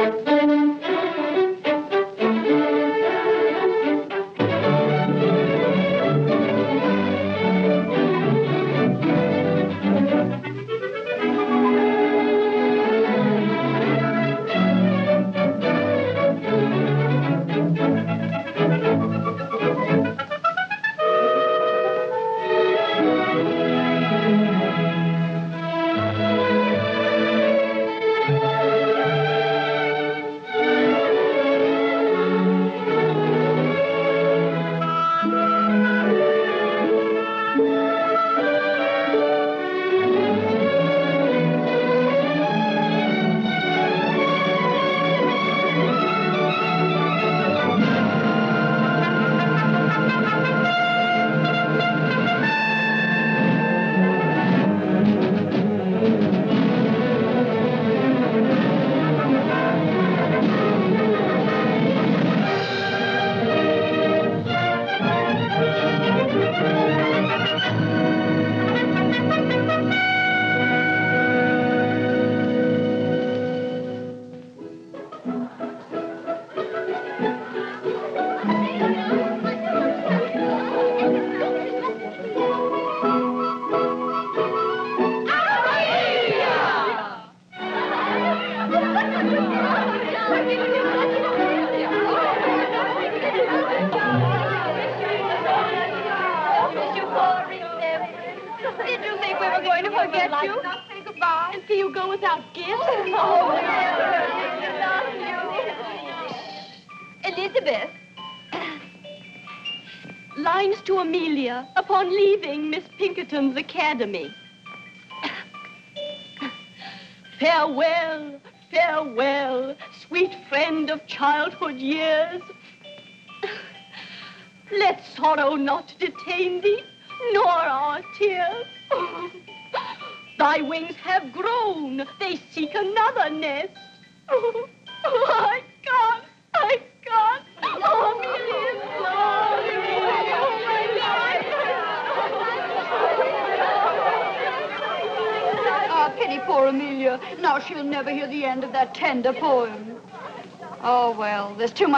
Did you glad to me.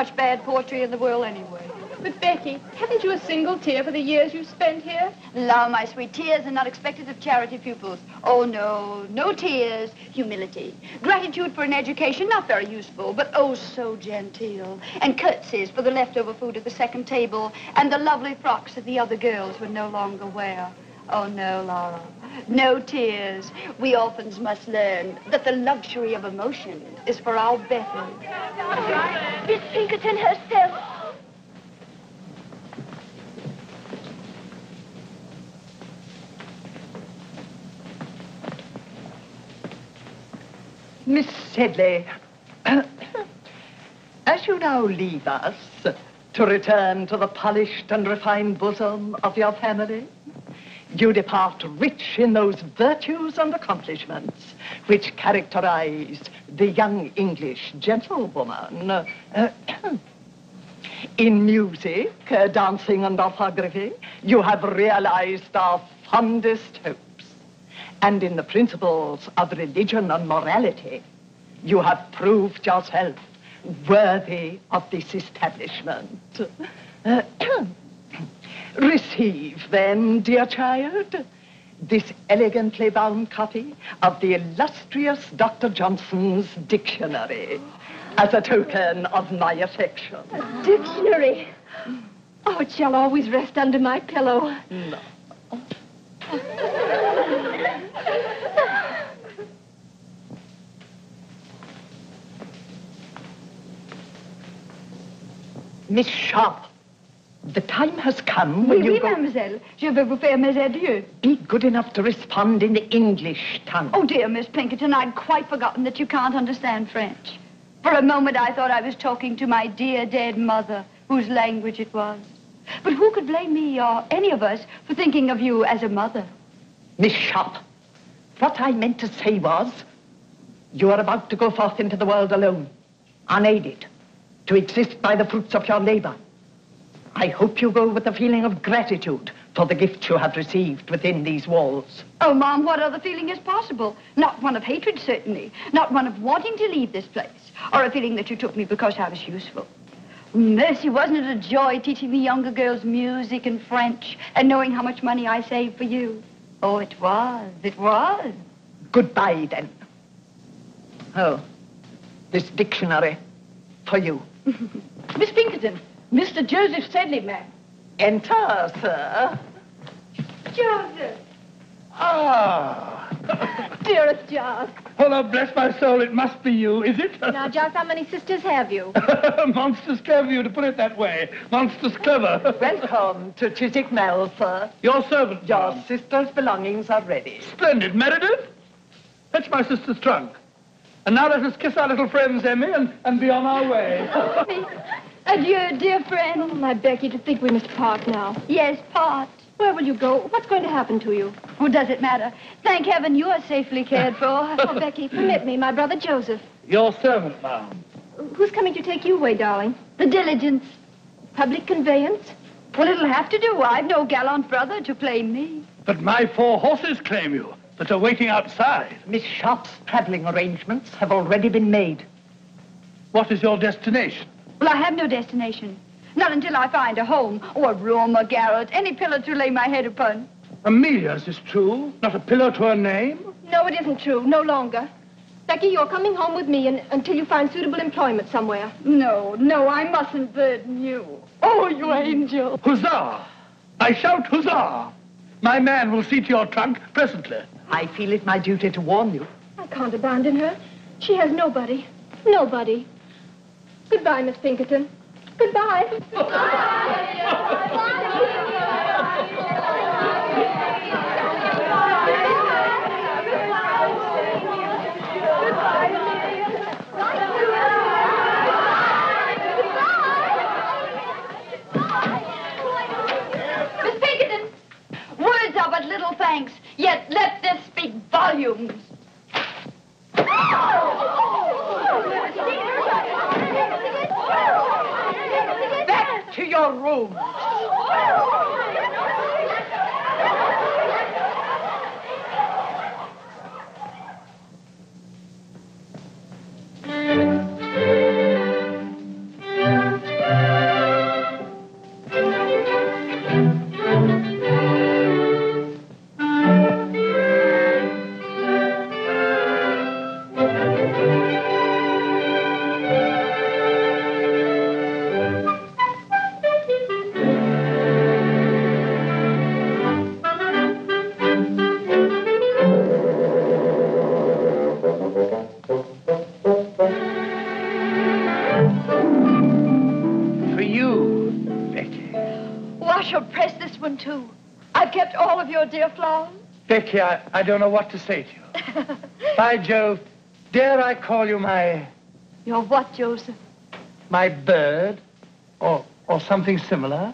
Much bad poetry in the world anyway. But Becky, haven't you a single tear for the years you've spent here? La, my sweet, tears are not expected of charity pupils. Oh, no, no tears. Humility. Gratitude for an education not very useful, but oh, so genteel. And curtsies for the leftover food at the second table, and the lovely frocks that the other girls would no longer wear. Oh, no, Laura. No tears. We orphans must learn that the luxury of emotion is for our better. Miss Pinkerton herself. Miss Sedley, as you now leave us to return to the polished and refined bosom of your family, you depart rich in those virtues and accomplishments which characterize the young English gentlewoman. Uh, in music, uh, dancing, and orthography, you have realized our fondest hopes. And in the principles of religion and morality, you have proved yourself worthy of this establishment. receive then, dear child, this elegantly bound copy of the illustrious Dr. Johnson's dictionary as a token of my affection. Dictionary. Oh, it shall always rest under my pillow. No. Miss Sharp, the time has come when Oui, you oui, go... mademoiselle. Je vais vous faire mes adieux. Be good enough to respond in the English tongue. Oh, dear, Miss Pinkerton, I'd quite forgotten that you can't understand French. For a moment, I thought I was talking to my dear dead mother, whose language it was. But who could blame me or any of us for thinking of you as a mother? Miss Sharp, what I meant to say was, you are about to go forth into the world alone, unaided, to exist by the fruits of your labor. I hope you go with a feeling of gratitude for the gift you have received within these walls. Oh, Mom, what other feeling is possible? Not one of hatred, certainly. Not one of wanting to leave this place. Or a feeling that you took me because I was useful. Mercy, wasn't it a joy teaching the younger girls music and French and knowing how much money I saved for you? Oh, it was. It was. Goodbye, then. Oh, this dictionary for you. Miss Pinkerton, Mr. Joseph Sedley, ma'am. Enter, sir. Joseph! Ah! Dearest Jos. Well, bless my soul, it must be you, is it? Now, Jos, how many sisters have you? Monstrous clever you to put it that way. Monstrous clever. Welcome to Chiswick Mall, sir. Your servant, Your ma'am. sister's belongings are ready. Splendid. Meredith, fetch my sister's trunk. And now let us kiss our little friends, Emmy, and, and be on our way. Adieu, dear friend. Oh, my Becky, to think we must part now. Yes, part. Where will you go? What's going to happen to you? What does it matter? Thank heaven you are safely cared for. Oh, Becky, permit me, my brother Joseph. Your servant, ma'am. Who's coming to take you away, darling? the diligence. Public conveyance? Well, it'll have to do. I've no gallant brother to claim me. But my four horses claim you, that are waiting outside. Miss Sharp's traveling arrangements have already been made. What is your destination? Well, I have no destination. Not until I find a home, or a room, a garret, any pillow to lay my head upon. Amelia's is true, not a pillow to her name. No, it isn't true. No longer. Becky, you're coming home with me and, until you find suitable employment somewhere. No, no, I mustn't burden you. Oh, you angel. Huzzah! I shout huzzah! My man will see to your trunk presently. I feel it my duty to warn you. I can't abandon her. She has nobody. Nobody. Goodbye, Miss Pinkerton. Goodbye. Miss Pinkerton, words are but little thanks, yet let this speak volumes. Oh! Oh, Back to your room. Your dear flowers. Becky, I, I don't know what to say to you. By Jove, dare I call you my You're what, Joseph? my bird? Or or something similar?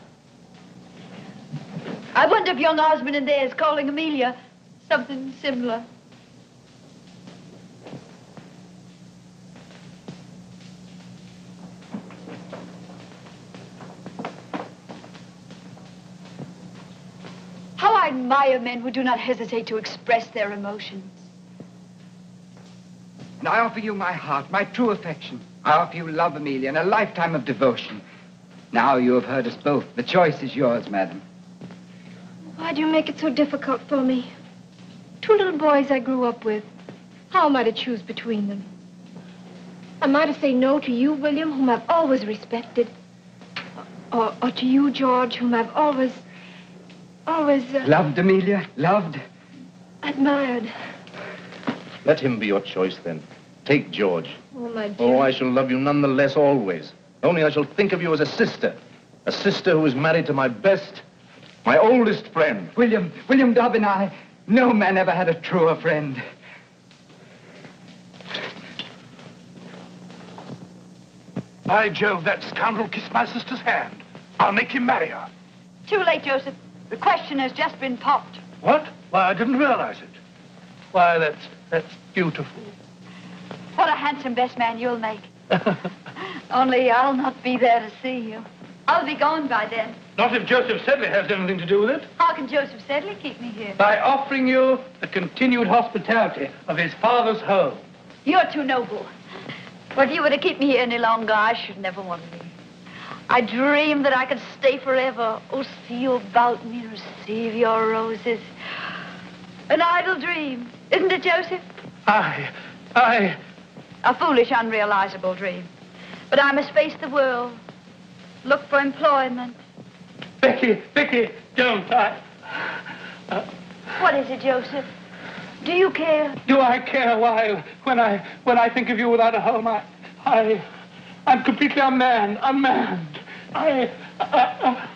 I wonder if young Osborne in there is calling Amelia something similar. I admire men who do not hesitate to express their emotions. And I offer you my heart, my true affection. I offer you love, Amelia, and a lifetime of devotion. Now you have heard us both. The choice is yours, madam. Why do you make it so difficult for me? Two little boys I grew up with. How am I to choose between them? Am I to say no to you, William, whom I've always respected? Or, or to you, George, whom I've always, always uh, Loved, Amelia, loved. admired? Let him be your choice, then. Take George. Oh, my dear. Oh, I shall love you none the less always. Only I shall think of you as a sister. A sister who is married to my best, my oldest friend. William, William Dobbin, I. No man ever had a truer friend. By Jove, that scoundrel kissed my sister's hand. I'll make him marry her. Too late, Joseph. The question has just been popped. What? Why, I didn't realize it. Why, that's that's beautiful. What a handsome best man you'll make. Only I'll not be there to see you. I'll be gone by then. Not if Joseph Sedley has anything to do with it. How can Joseph Sedley keep me here? By offering you the continued hospitality of his father's home. You're too noble. But if you were to keep me here any longer, I should never want to leave. I dreamed that I could stay forever. Oh, see you about me, receive your roses. An idle dream, isn't it, Joseph? I, I, A foolish, unrealizable dream. But I must face the world, look for employment. Becky, Becky, don't. I, What is it, Joseph? Do you care? do I care why, when I, when I think of you without a home, I, I, I'm completely unmanned, unmanned. Uh, uh,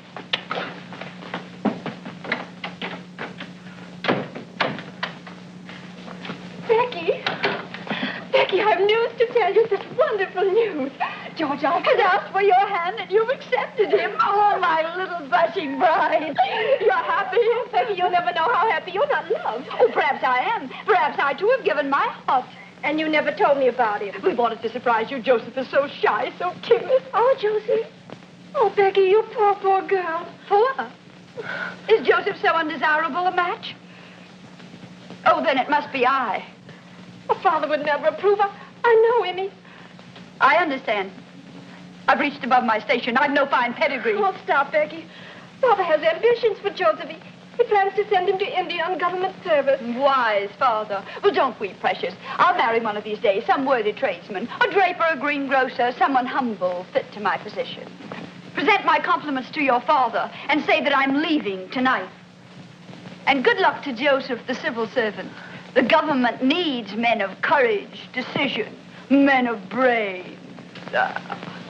I have news to tell you. Such wonderful news. George Arthur Has asked for your hand and you've accepted him. Oh, my little blushing bride. You're happy? Becky, you'll never know how happy you're not loved. Oh, perhaps I am. Perhaps I, too, have given my heart. And you never told me about it. We wanted to surprise you. Joseph is so shy, so timid. Oh, Josie. Oh, Becky, you poor, poor girl. For what? Is Joseph so undesirable a match? Oh, then it must be I. Oh, Father would never approve. I, I know him. I understand. I've reached above my station. I've no fine pedigree. Oh, stop, Becky. Father has ambitions for Joseph. He, he plans to send him to India on government service. Wise father. Well, don't weep, precious. I'll marry one of these days, some worthy tradesman, a draper, a greengrocer, someone humble, fit to my position. Present my compliments to your father and say that I'm leaving tonight. And good luck to Joseph, the civil servant. The government needs men of courage, decision, men of brains. Ah.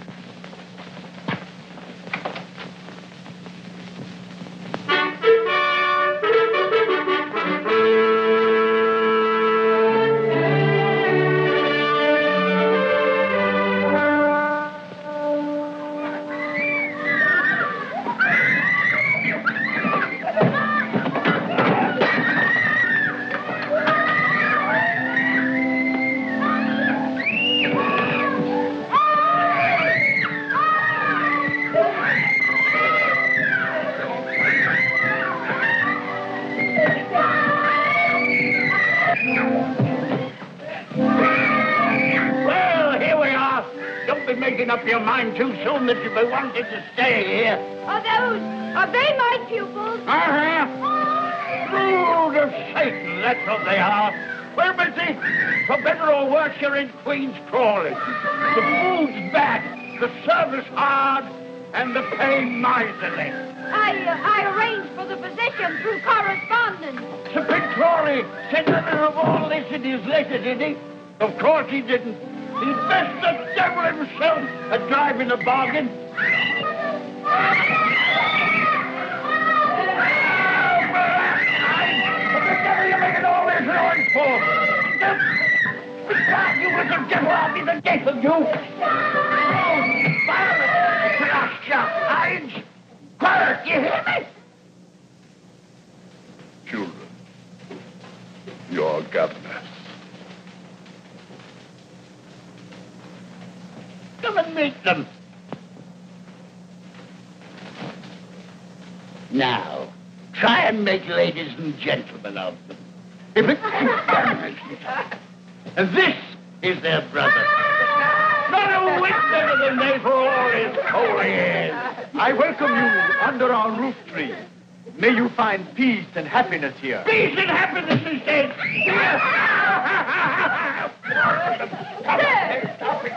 That you'll be wanting to stay here. Are those, are they my pupils? Uh-huh. Brood of Satan, that's what they are. Well, Missy, for better or worse, you're in Queen's Crawley. The food's bad, the service hard, and the pay miserly. I, uh, I arranged for the position through correspondence. Sir Pitt Crawley said nothing of all this in his letter, did he? Of course he didn't. He's best the devil himself at driving a bargain. What the devil you making all this noise for? You devil! I'll be the death of you! Oh, violent! Crush your hides! Quiet, you hear me? Children, your governor. Come and meet them. Now, ladies and gentlemen of them. This is their brother. Not a whit better than for all his holy. I welcome you under our roof tree. May you find peace and happiness here. Peace and happiness, he said.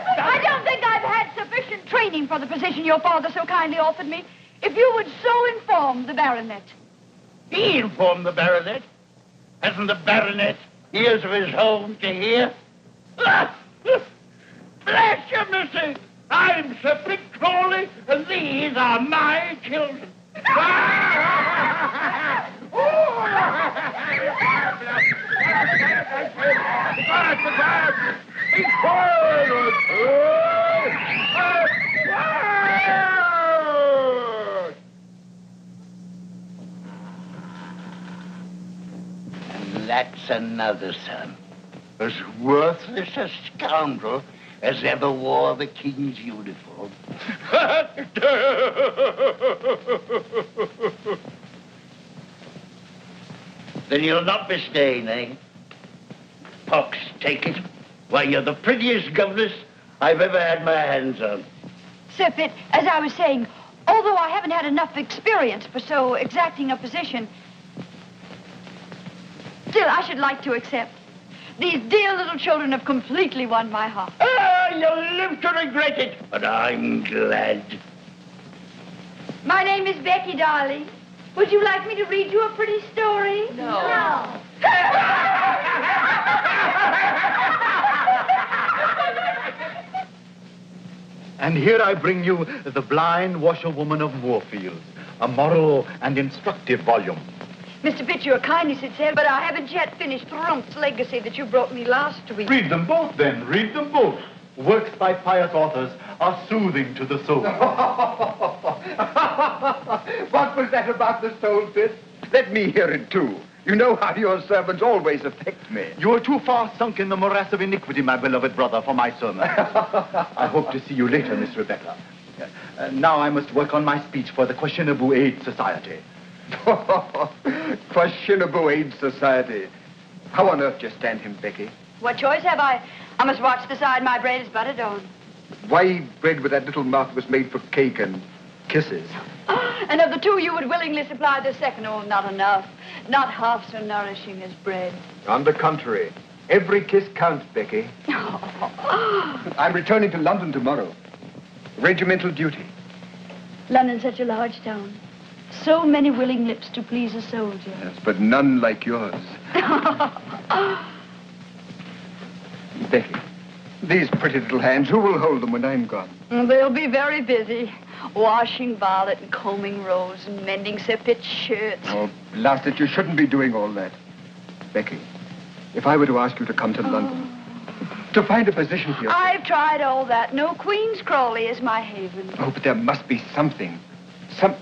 I don't think I've had sufficient training for the position your father so kindly offered me. If you would so inform the baronet. He informed the baronet. Hasn't the baronet ears of his own to hear? Ah! Bless you, missy! I'm Sir Pitt Crawley, and these are my children. Quiet! Be quiet! And that's another son. As worthless a scoundrel as ever wore the king's uniform. then you'll not be staying, eh? Pox, take it. Why, you're the prettiest governess I've ever had my hands on. Sir Pitt, as I was saying, although I haven't had enough experience for so exacting a position, still I should like to accept. These dear little children have completely won my heart. Ah, you'll live to regret it, but I'm glad. My name is Becky, darling. Would you like me to read you a pretty story? No. And here I bring you The Blind Washerwoman of Moorfields, a moral and instructive volume. Mr. Pitt, you're kindly sincere, but I haven't yet finished Rump's legacy that you brought me last week. Read them both, then. Read them both. Works by pious authors are soothing to the soul. what was that about the soul, Pitt? Let me hear it, too. You know how your servants always affect me. You are too far sunk in the morass of iniquity, my beloved brother, for my sermon. I hope to see you later, Miss Rebecca. Uh, now I must work on my speech for the Quashimaboo Aid Society. Quashimaboo Aid Society. How on earth do you stand him, Becky? What choice have I? I must watch the side my bread is buttered on. Why bread with that little mouth was made for cake and kisses? And of the two, you would willingly supply the second. Oh, not enough. Not half so nourishing as bread. On the contrary, every kiss counts, Becky. I'm returning to London tomorrow. Regimental duty. London's such a large town. So many willing lips to please a soldier. Yes, but none like yours. Becky, these pretty little hands, who will hold them when I'm gone? They'll be very busy. Washing Violet and combing Rose and mending Sir Pitt's shirts. Oh, blast it, you shouldn't be doing all that. Becky, if I were to ask you to come to oh. London, to find a position for yourself. I've tried all that. No Queen's Crawley is my haven. Oh, but there must be something. Some...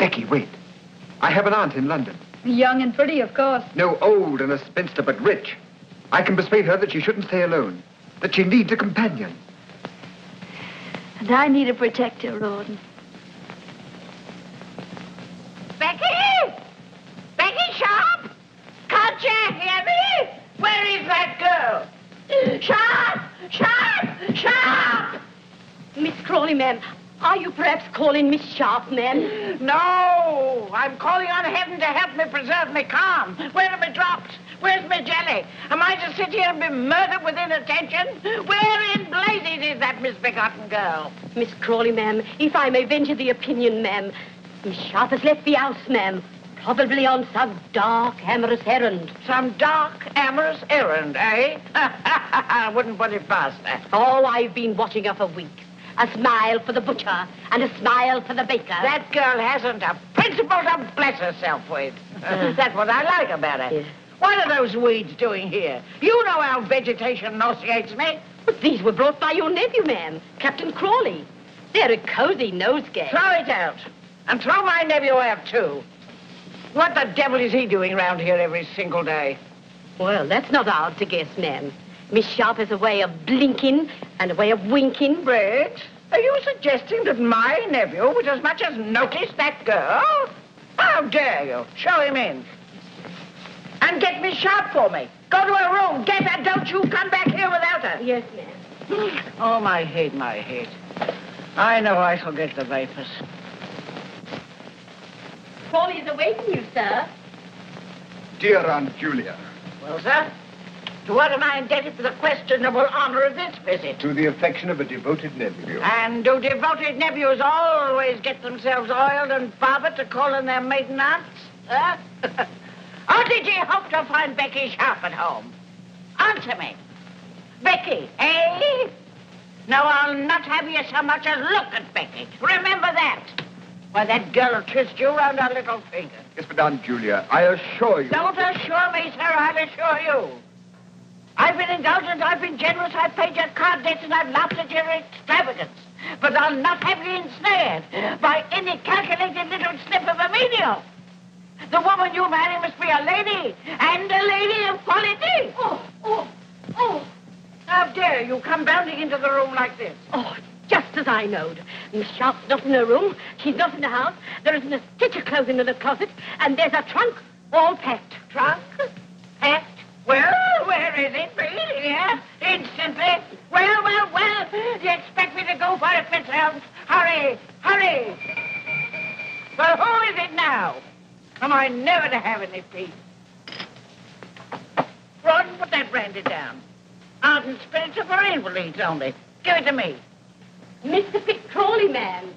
Becky, wait. I have an aunt in London. Young and pretty, of course. No, old and a spinster, but rich. I can persuade her that she shouldn't stay alone, that she needs a companion. And I need a protector, Rawdon. Becky! Becky Sharp! Can't you hear me? Where is that girl? Sharp! Sharp! Sharp! Miss Crawley, ma'am, are you perhaps calling Miss Sharp, ma'am? No! I'm calling on heaven to help me preserve me calm. Where are my drops? Where's my jelly? Am I to sit here and be murdered with inattention? Where in blazes is that misbegotten girl? Miss Crawley, ma'am, if I may venture the opinion, ma'am, Miss Sharp has left the house, ma'am, probably on some dark, amorous errand. Some dark, amorous errand, eh? I wouldn't put it past her. Oh, I've been watching her for weeks. A smile for the butcher and a smile for the baker. That girl hasn't a principle to bless herself with. Uh-huh. That's what I like about her. Yes. What are those weeds doing here? You know how vegetation nauseates me. But these were brought by your nephew, ma'am, Captain Crawley. They're a cozy nosegay. Throw it out. And throw my nephew out, too. What the devil is he doing round here every single day? Well, that's not hard to guess, ma'am. Miss Sharp has a way of blinking and a way of winking. Briggs, are you suggesting that my nephew would as much as notice that girl? How dare you? Show him in. And get Miss Sharp for me. Go to her room. Get her. Don't you come back here without her. Yes, ma'am. Oh, my head, my head. I know I shall get the vapors. Crawley is awaiting you, sir. Dear Aunt Julia, Well, sir, to what am I indebted for the questionable honor of this visit? to the affection of a devoted nephew. And do devoted nephews always get themselves oiled and barbered to call in their maiden aunts? Huh? or did you hope to find Becky Sharp at home? Answer me. Becky, eh? No, I'll not have you so much as look at Becky. Remember that. Why, that girl will twist you round her little finger. Yes, but Aunt Julia, I assure you... Don't assure me, sir. I'll assure you. I've been indulgent, I've been generous, I've paid your card debts, and I've laughed at your extravagance. But I'll not have you ensnared by any calculated little snip of a menial. The woman you marry must be a lady, and a lady of quality. Oh, oh, oh. How dare you come bounding into the room like this? Oh, just as I knowed. Miss Sharp's not in her room. She's not in the house. There isn't a stitch of clothing in the closet. And there's a trunk all packed. Trunk? Packed? Well, where is it? It here. Instantly. Well, well, well. You expect me to go for it myself? Hurry, hurry. Well, who is it now? Am I never to have any peace? Ron, put that brandy down. Ardent spirits are for invalids only. Give it to me. Mr. Crawley man.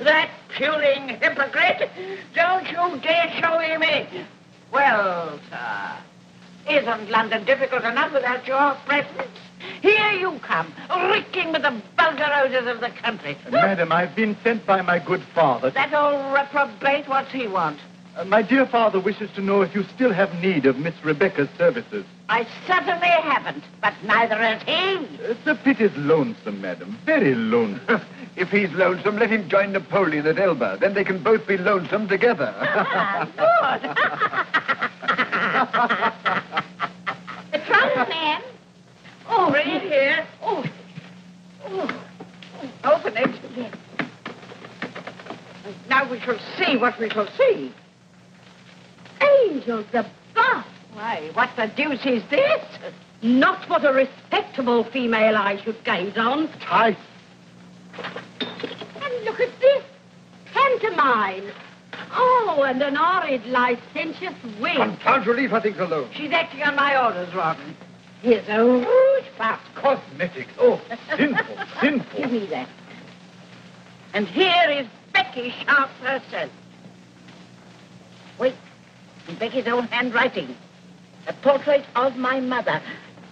That puling hypocrite! Don't you dare show him in! Well, sir, isn't London difficult enough without your presence? Here you come, reeking with the vulgar odors of the country. Madam, I've been sent by my good father. That old reprobate, what's he want? Uh, my dear father wishes to know if you still have need of Miss Rebecca's services. I certainly haven't, but neither has he. Uh, Sir Pitt is lonesome, madam. Very lonesome. if he's lonesome, let him join Napoleon at Elba. Then they can both be lonesome together. the trunk, man. Oh, bring it here. Oh, oh. Open it. Yes. Now we shall see what we shall see. Angels above. Why, what the deuce is this? Not what a respectable female eye should gaze on. Tight. And look at this. Pantomime. Oh, and an horrid licentious wig. Confound relief, I think, alone. She's acting on my orders, Rawdon. Here's a rouge pot. Cosmetic. Oh, sinful, sinful. Give me that. And here is Becky Sharp herself. Wait. In Becky's own handwriting. A portrait of my mother.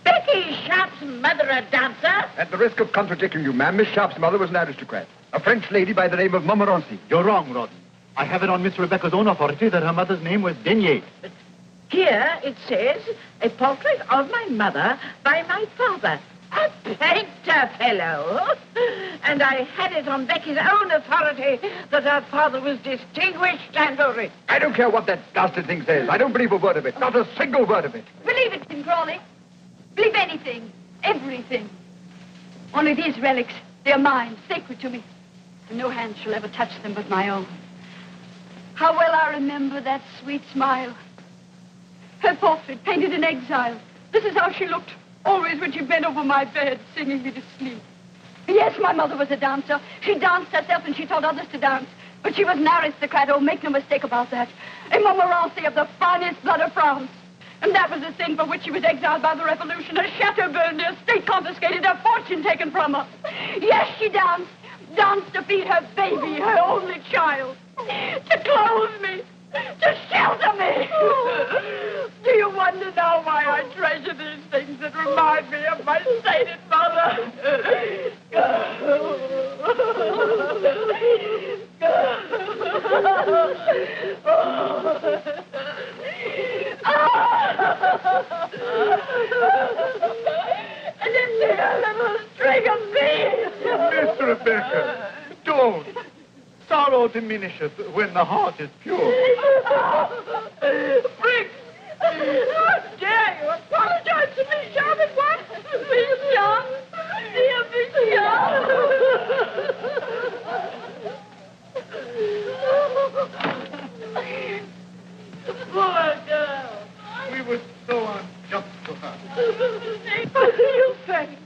Becky Sharp's mother a dancer? At the risk of contradicting you, ma'am, Miss Sharp's mother was an aristocrat. A French lady by the name of Montmorency. You're wrong, Rawdon. I have it on Miss Rebecca's own authority that her mother's name was Denier. Here it says, a portrait of my mother by my father. A painter fellow. And I had it on Becky's own authority that her father was distinguished and rich. I don't care what that dastard thing says. I don't believe a word of it. Not a single word of it. Believe it, Tim Crawley. Believe anything, everything. Only these relics, they're mine, sacred to me. And no hand shall ever touch them but my own. How well I remember that sweet smile. Her portrait, painted in exile. This is how she looked, always when she bent over my bed, singing me to sleep. Yes, my mother was a dancer. She danced herself and she taught others to dance. But she was an aristocrat, oh, make no mistake about that. A Montmorency of the finest blood of France. And that was the sin for which she was exiled by the revolution. Her chateau burned, her estate confiscated, her fortune taken from her. Yes, she danced. Danced to feed her baby, her only child. To clothe me. To shelter me. Do you wonder now why I treasure these things that remind me of my sainted mother? And see a little string of beads. Miss Rebecca, don't. Sorrow diminisheth when the heart is pure. Briggs! How dare you apologize to me, Sharp, at once? Miss Sharp! Dear Miss Sharp! Poor girl! We were so unjust to her. You faint.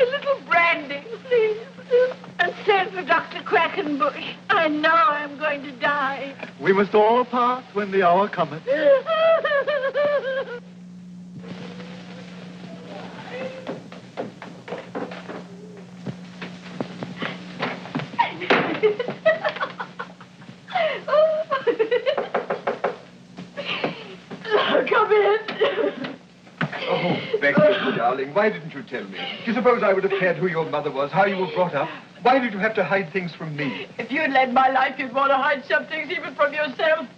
A little brandy, please. And send for Dr. Quackenbush. I know I'm going to die. We must when the hour cometh. Come in. Oh, Becky, darling, why didn't you tell me? Do you suppose I would have cared who your mother was, how you were brought up? Why did you have to hide things from me? If you'd led my life, you'd want to hide some things even from yourself.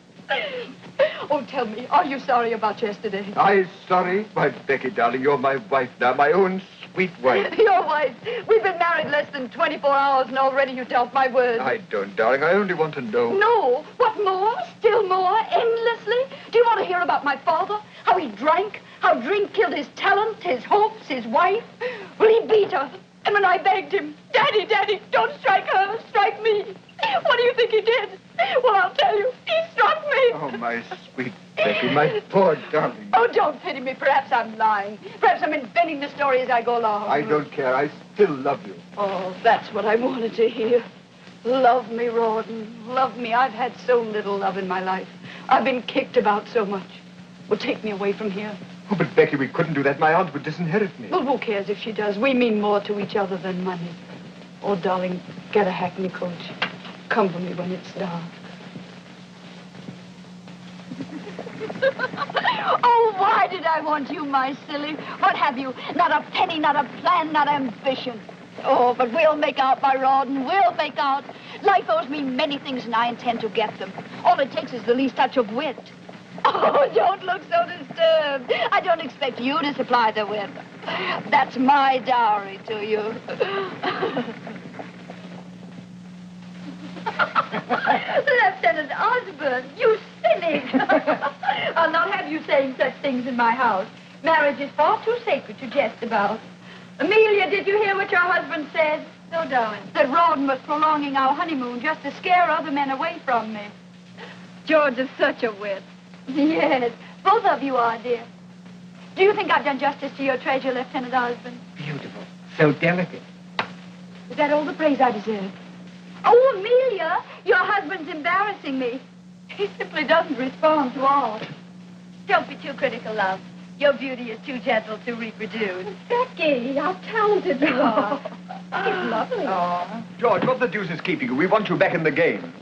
Oh, tell me, are you sorry about yesterday? I'm sorry? Why, Becky, darling, you're my wife now, my own sweet wife. Your wife. We've been married less than 24 hours, and already you doubt my word. I don't, darling. I only want to know. No. What more? Still more? Endlessly? Do you want to hear about my father? How he drank, How drink killed his talent, his hopes, his wife. Will he beat her. And when I begged him, Daddy, Daddy, don't strike her, strike me. What do you think he did? Well, I'll tell you. He struck me. Oh, my sweet Becky, my poor darling. Oh, don't pity me. Perhaps I'm lying. Perhaps I'm inventing the story as I go along. I don't care. I still love you. Oh, that's what I wanted to hear. Love me, Rawdon. Love me. I've had so little love in my life. I've been kicked about so much. Well, take me away from here. Oh, but Becky, we couldn't do that. My aunt would disinherit me. Well, who cares if she does? We mean more to each other than money. Oh, darling, get a hackney coach. Come for me when it's dark. oh, why did I want you, my silly? What have you? Not a penny, not a plan, not ambition. Oh, but we'll make out, my Rawdon. We'll make out. Life owes me many things, and I intend to get them. All it takes is the least touch of wit. Oh, don't look so disturbed. I don't expect you to supply the wit. That's my dowry to you. Lieutenant Osborne, you cynic. I'll not have you saying such things in my house. Marriage is far too sacred to jest about. Amelia, did you hear what your husband said? No, darling. That Rawdon was prolonging our honeymoon just to scare other men away from me. George is such a wit. Yes, both of you are, dear. Do you think I've done justice to your treasure, Lieutenant Osborne? Beautiful. So delicate. Is that all the praise I deserve? Oh, Amelia, your husband's embarrassing me. He simply doesn't respond to all. Don't be too critical, love. Your beauty is too gentle to reproduce. Oh, Becky, how talented you are. Oh. it's lovely. George, what the deuce is keeping you? We want you back in the game.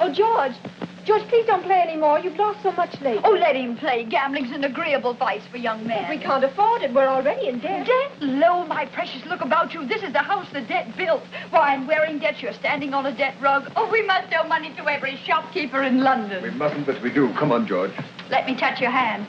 Oh, George. George, please don't play anymore. You've lost so much lately. Oh, let him play. Gambling's an agreeable vice for young men. We can't afford it. We're already in debt. Debt? Lo, my precious, look about you. This is the house the debt built. Why, I'm wearing debt. You're standing on a debt rug. Oh, we must owe money to every shopkeeper in London. We mustn't, but we do. Come on, George. Let me touch your hand.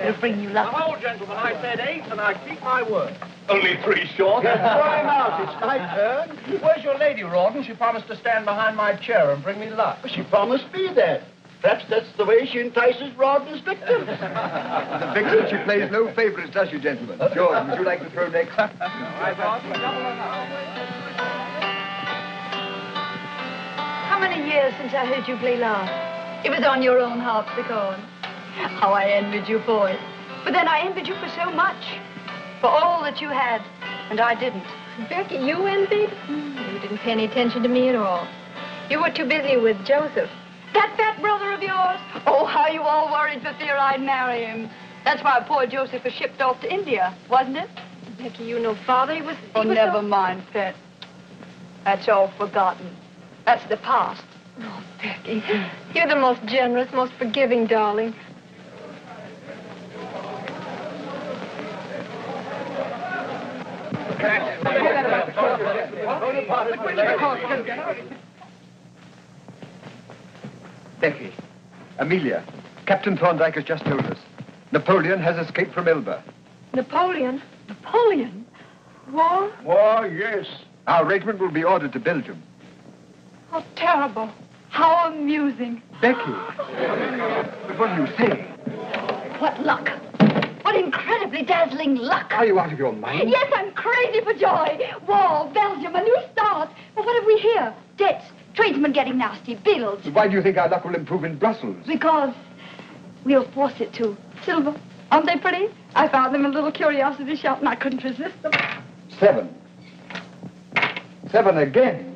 It'll bring you luck. Now, gentlemen, I said eight, and I keep my word. Only three short. Try out. It's my turn. Where's your lady, Rawdon? She promised to stand behind my chair and bring me luck. She promised me that. Perhaps that's the way she entices Rawdon's victims. The vixen, she plays no favorites, does she, gentlemen? George, would you like to throw next? How many years since I heard you play last? It was on your own harpsichord. How I envied you for it. But then I envied you for so much. For all that you had, and I didn't. Becky, you envied? You didn't pay any attention to me at all. You were too busy with Joseph. That fat brother of yours? Oh, how you all worried for fear I'd marry him. That's why poor Joseph was shipped off to India, wasn't it? Becky, you know father. He was. He Oh, was never so- mind, pet. That's all forgotten. That's the past. Oh, Becky, you're the most generous, most forgiving darling. Becky, Amelia, Captain Thorndyke has just told us. Napoleon has escaped from Elba. Napoleon. Napoleon? War? War, yes. Our regiment will be ordered to Belgium. How terrible. How amusing. Becky. but what are you saying? What luck. What incredibly dazzling luck. Are you out of your mind? Yes, I'm crazy for joy. War, Belgium, a new start. But what have we here? Debts, tradesmen getting nasty, bills. Why do you think our luck will improve in Brussels? Because we'll force it to. Silver, aren't they pretty? I found them in a little curiosity shop and I couldn't resist them. Seven. Seven again.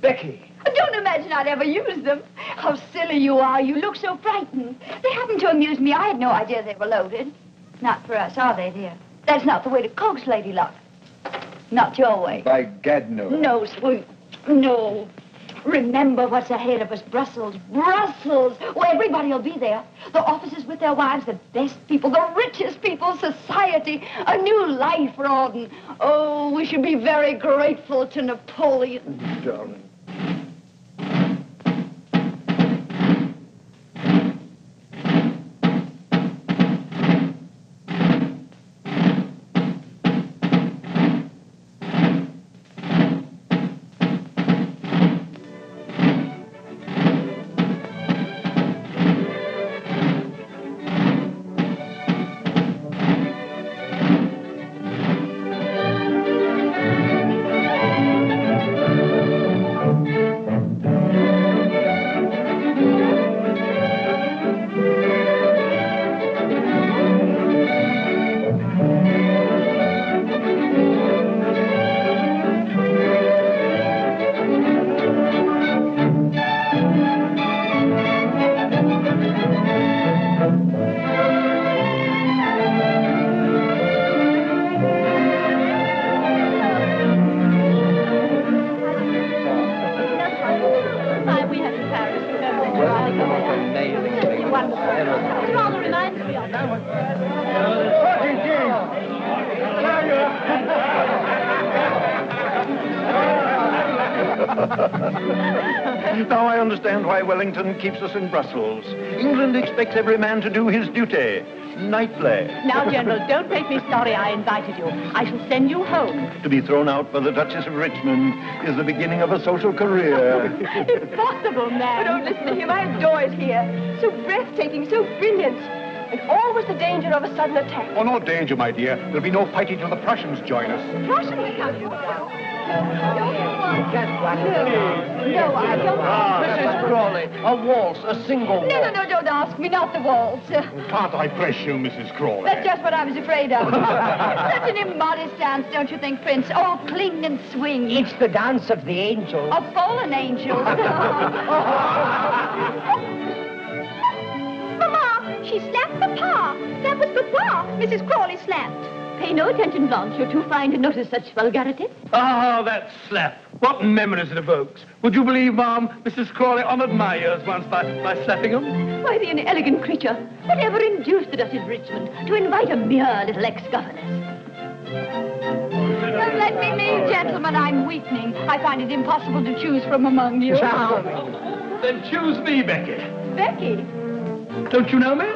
Becky. Don't imagine I'd ever use them. How silly you are. You look so frightened. They happened to amuse me. I had no idea they were loaded. Not for us, are they, dear? That's not the way to coax Lady Luck. Not your way. By gad, no. No, sweet. No. Remember what's ahead of us. Brussels. Brussels. Oh, everybody will be there. The officers with their wives, the best people, the richest people, society. A new life, Rawdon. Oh, we should be very grateful to Napoleon. Darling. Wellington keeps us in Brussels. England expects every man to do his duty. Nightly. Now, General, don't make me sorry I invited you. I shall send you home. To be thrown out by the Duchess of Richmond is the beginning of a social career. Impossible, man. Don't oh, listen to him. I adore it here. So breathtaking, so brilliant. And always the danger of a sudden attack. Oh, no danger, my dear. There'll be no fighting till the Prussians join us. Russians come you now. No, I don't. Mrs. Crawley, a waltz, a single No, no, no, don't ask me, not the waltz. Can't I press you, Mrs. Crawley? That's just what I was afraid of. Such an immodest dance, don't you think, Prince? Oh, cling and swing. It's the dance of the angels. A fallen angel. Mama, she slapped Papa. That was Papa Mrs. Crawley slapped. Pay no attention, Blanche. You're too fine to notice such vulgarity. Ah, that slap. What memories it evokes. Would you believe, Ma'am, Mrs. Crawley honored my ears once by, by slapping them? Why, the inelegant creature. Whatever induced the Duchess of Richmond to invite a mere little ex-governess? Don't let me leave, gentlemen. I'm weakening. I find it impossible to choose from among you. Then choose me, Becky. Becky? Don't you know me?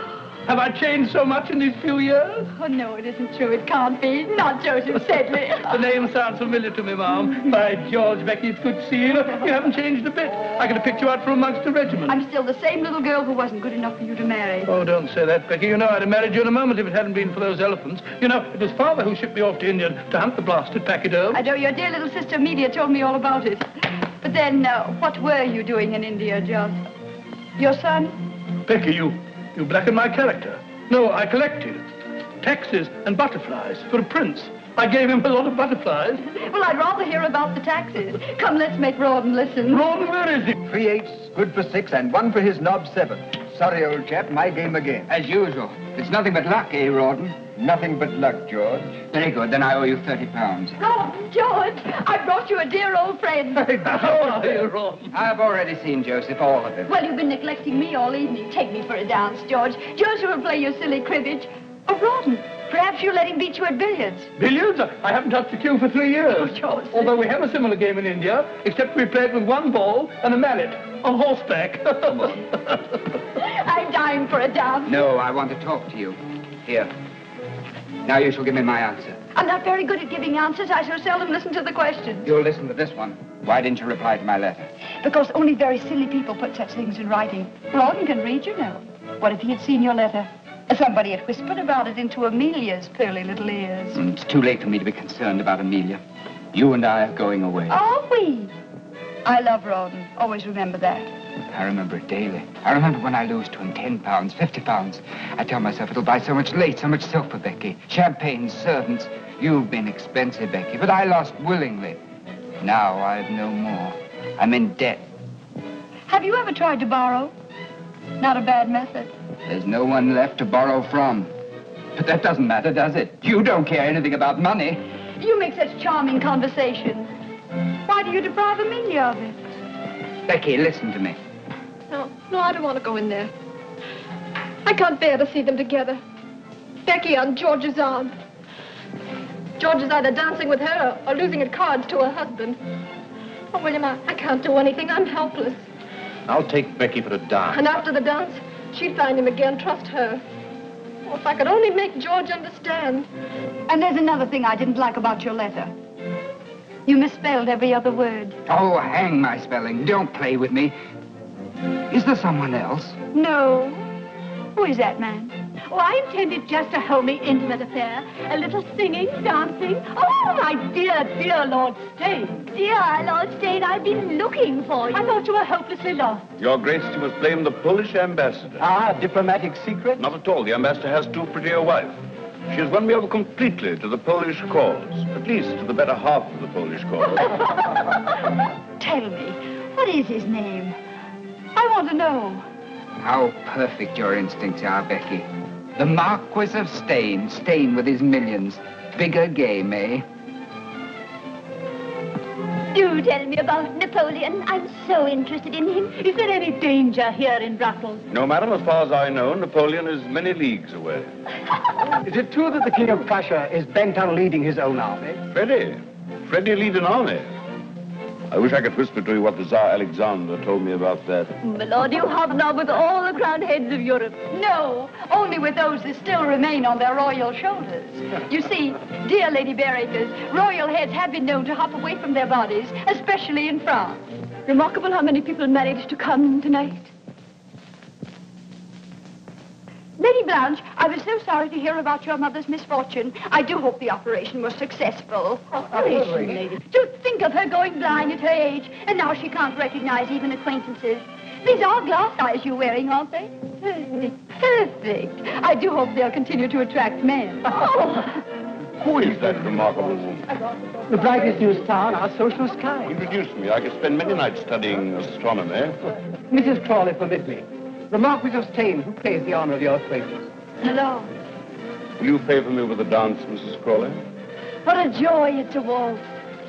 Have I changed so much in these few years? Oh, no, it isn't true. It can't be. Not Joseph Sedley. The name sounds familiar to me, Ma'am. By George, Becky, it's good to see you. You haven't changed a bit. I could have picked you out from amongst the regiment. I'm still the same little girl who wasn't good enough for you to marry. Oh, don't say that, Becky. You know I'd have married you in a moment if it hadn't been for those elephants. You know, it was Father who shipped me off to India to hunt the blasted pachyderm. I know your dear little sister Media told me all about it. But then, uh, what were you doing in India, John? Your son? Becky, you, you blacken my character. No, I collected taxes and butterflies for a prince. I gave him a lot of butterflies. Well, I'd rather hear about the taxes. Come, let's make Rawdon listen. Rawdon, where is he? Three eights, good for six, and one for his nob seven. Sorry, old chap, my game again. As usual. It's nothing but luck, eh, Rawdon? Nothing but luck, George. Very good. Then I owe you 30 pounds. Oh, George, I brought you a dear old friend. I've already seen Joseph, all of him. Well, you've been neglecting me all evening. Take me for a dance, George. Joseph will play your silly cribbage. Oh, Rawdon, perhaps you'll let him beat you at billiards. Billiards? I haven't touched a cue for three years. Oh, George. Although we have a similar game in India, except we play it with one ball and a mallet on horseback. I'm dying for a dance. No, I want to talk to you. Here. Now you shall give me my answer. I'm not very good at giving answers. I so seldom listen to the questions. You'll listen to this one. Why didn't you reply to my letter? Because only very silly people put such things in writing. Rawdon can read, you know. What if he had seen your letter? Somebody had whispered about it into Amelia's pearly little ears. Mm, It's too late for me to be concerned about Amelia. You and I are going away. Are we? I love Rawdon. Always remember that. I remember it daily. I remember when I lose to him 10 pounds, 50 pounds. I tell myself it'll buy so much lace, so much silk for Becky. Champagne, servants. You've been expensive, Becky, but I lost willingly. Now I've no more. I'm in debt. Have you ever tried to borrow? Not a bad method. There's no one left to borrow from. But that doesn't matter, does it? You don't care anything about money. You make such charming conversation. Why do you deprive Amelia of it? Becky, listen to me. No, no, I don't want to go in there. I can't bear to see them together. Becky on George's arm. George is either dancing with her or losing at cards to her husband. Oh, William, I, I can't do anything. I'm helpless. I'll take Becky for a dance. And after the dance, she'd find him again. Trust her. Oh, if I could only make George understand. And there's another thing I didn't like about your letter. You misspelled every other word. Oh, hang my spelling. Don't play with me. Is there someone else? No. Who is that man? Oh, I intended just a homely, intimate affair. A little singing, dancing. Oh, my dear, dear Lord Steyne. Dear Lord Steyne, I've been looking for you. I thought you were hopelessly lost. Your Grace, you must blame the Polish ambassador. Ah, diplomatic secret? Not at all. The ambassador has too pretty a wife. She has won me over completely to the Polish cause. At least to the better half of the Polish cause. Tell me, what is his name? I want to know. How perfect your instincts are, Becky. The Marquis of Steyne, Steyne with his millions. Bigger game, eh? Do tell me about Napoleon. I'm so interested in him. Is there any danger here in Brussels? no, madam, as far as I know, Napoleon is many leagues away. Is it true that the King of Prussia is bent on leading his own army? Freddie. Freddie lead an army. I wish I could whisper to you what the Tsar Alexander told me about that. My lord, you hobnob with all the crowned heads of Europe. No, only with those that still remain on their royal shoulders. You see, dear Lady Bareacres, royal heads have been known to hop away from their bodies, especially in France. Remarkable how many people managed to come tonight. Lady Blanche, I was so sorry to hear about your mother's misfortune. I do hope the operation was successful. Operation, lady. To think of her going blind at her age, and now she can't recognize even acquaintances. These are glass eyes you're wearing, aren't they? Perfect, perfect. I do hope they'll continue to attract men. Oh. Who is that remarkable woman? The brightest new star in our social sky. Introduce me. I could spend many nights studying astronomy. Mrs. Crawley, permit me. The Marquis of Steyne, who plays the honor of your acquaintance. Hello. Will you favor me with a dance, Mrs. Crawley? What a joy it's a waltz.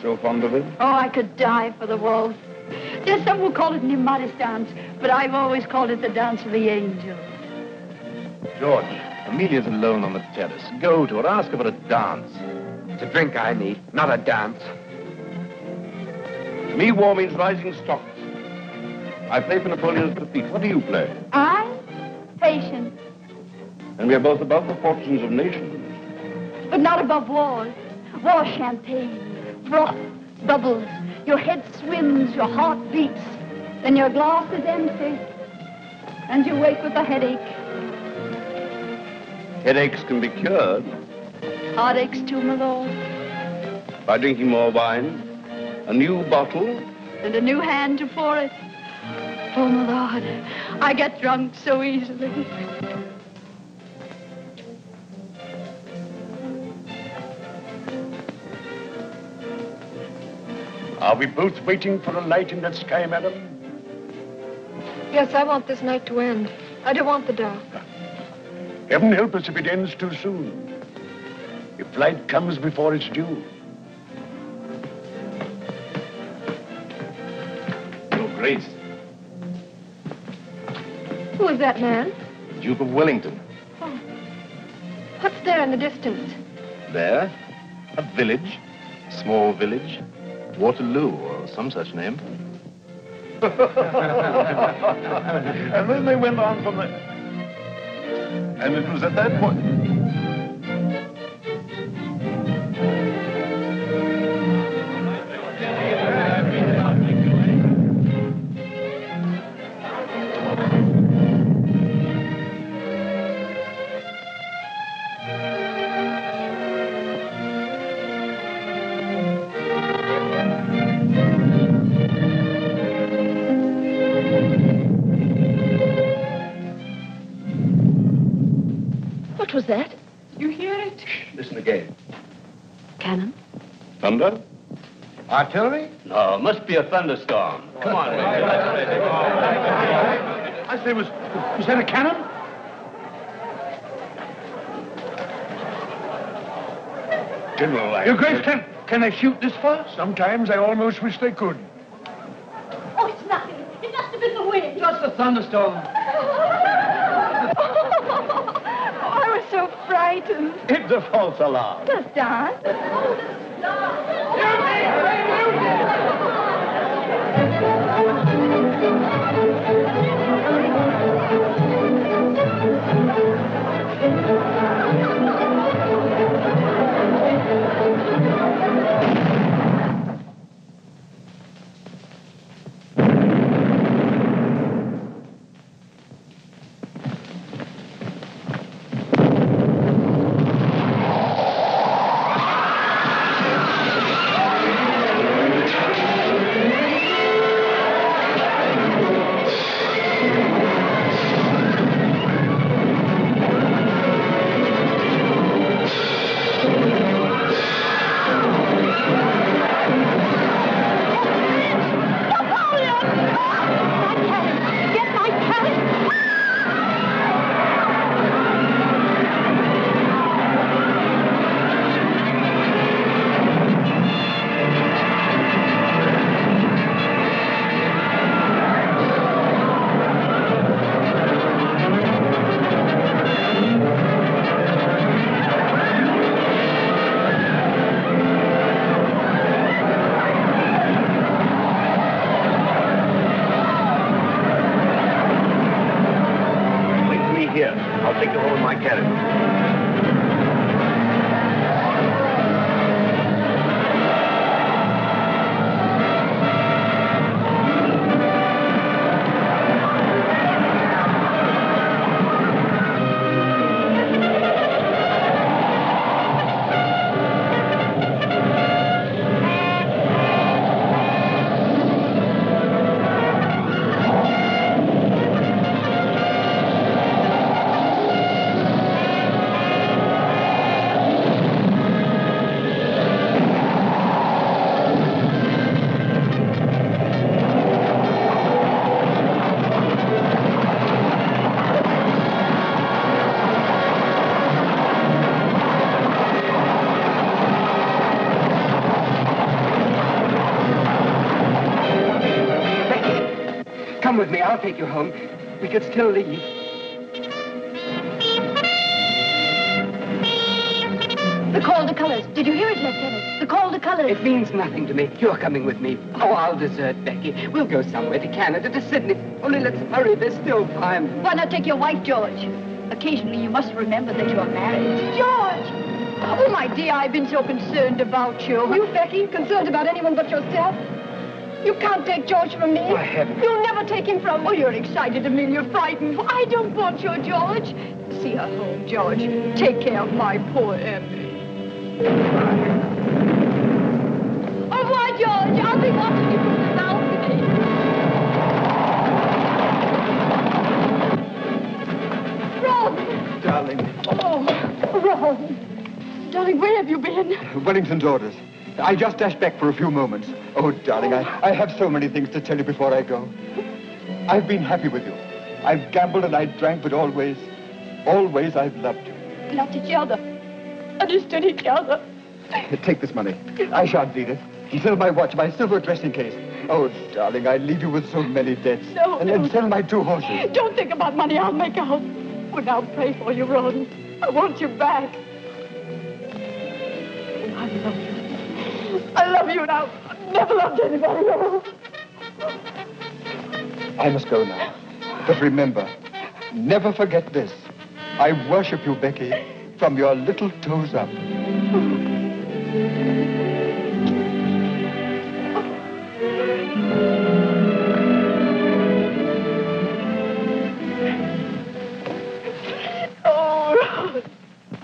So fond of it? Oh, I could die for the waltz. There's some who call it an immodest dance, but I've always called it the dance of the angels. George, Amelia's alone on the terrace. Go to her, ask her for a dance. It's a drink I need, not a dance. Me war means rising stocks. I play for Napoleon's defeat. What do you play? I? Patience, And we are both above the fortunes of nations. but not above wars. War champagne, froth, bubbles. Your head swims, your heart beats. Then your glass is empty. And you wake with a headache. Headaches can be cured Heartaches too, my lord. by drinking more wine, a new bottle, And a new hand to pour it. Oh, my lord, I get drunk so easily. Are we both waiting for a light in that sky, madam? Yes, I want this night to end. I don't want the dark. Heaven help us if it ends too soon. If light comes before it's due. Your Grace, Who is that man? Duke of Wellington. Oh. What's there in the distance? There, a village, small village, Waterloo or some such name. and then they went on from there. And it was at that point. Artillery? No, must be a thunderstorm. Come on, I say, was, was that a cannon? General, I... Your Grace, can, can they shoot this far? Sometimes I almost wish they could. Oh, it's nothing. It must have been the wind. Just a thunderstorm. I was so frightened. It's a false alarm. The dance? Come with me. Música I'll take you home. We could still leave. The call to colors. Did you hear it, Lieutenant? The call to colors. It means nothing to me. You're coming with me. Oh, I'll desert Becky. We'll go somewhere to Canada, to Sydney. Only let's hurry. There's still time. Why not take your wife, George? Occasionally, you must remember that you're married. George! Oh, my dear, I've been so concerned about you. You, Becky, concerned about anyone but yourself? You can't take George from me. Why, heaven. You'll never take him from me. Oh, you're excited, Amelia, You're frightened. I don't want your George. See her home, George. Take care of my poor Emmy. Au revoir, George. I'll be watching you from the balcony. Ron! Darling, Oh, Ron. Darling, where have you been? Wellington's orders. I just dashed back for a few moments. Oh, darling, I, I have so many things to tell you before I go. I've been happy with you. I've gambled and I drank, but always, always I've loved you. Loved each other. Understood each other. Take this money. I shan't need it. And sell my watch, my silver dressing case. Oh, darling, I leave you with so many debts. No, and no. then sell my two horses. Don't think about money. I'll make out. But I'll pray for you, Ron. I want you back. I love you. I love you now. I've never loved anybody else. I must go now. But remember, never forget this. I worship you, Becky, from your little toes up.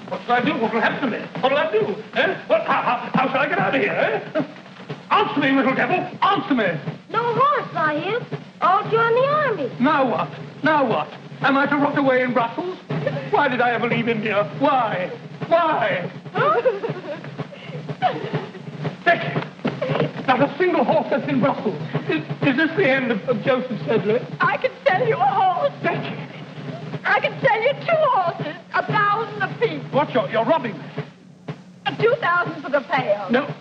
What shall I do? What will happen to me? What will I do? Eh? What, how, how, how shall I get out of here? Eh? Answer me, little devil. Answer me. No horse, I hear. All join the army. Now what? Now what? Am I to rot away in Brussels? Why did I ever leave India? Why? Why? Becky, not a single horse that's in Brussels. Is, is this the end of, of Joseph Sedley? I can sell you a horse. Becky, I can sell you two horses, a thousand apiece. what, you're, you're robbing me? Two thousand for the pair. No,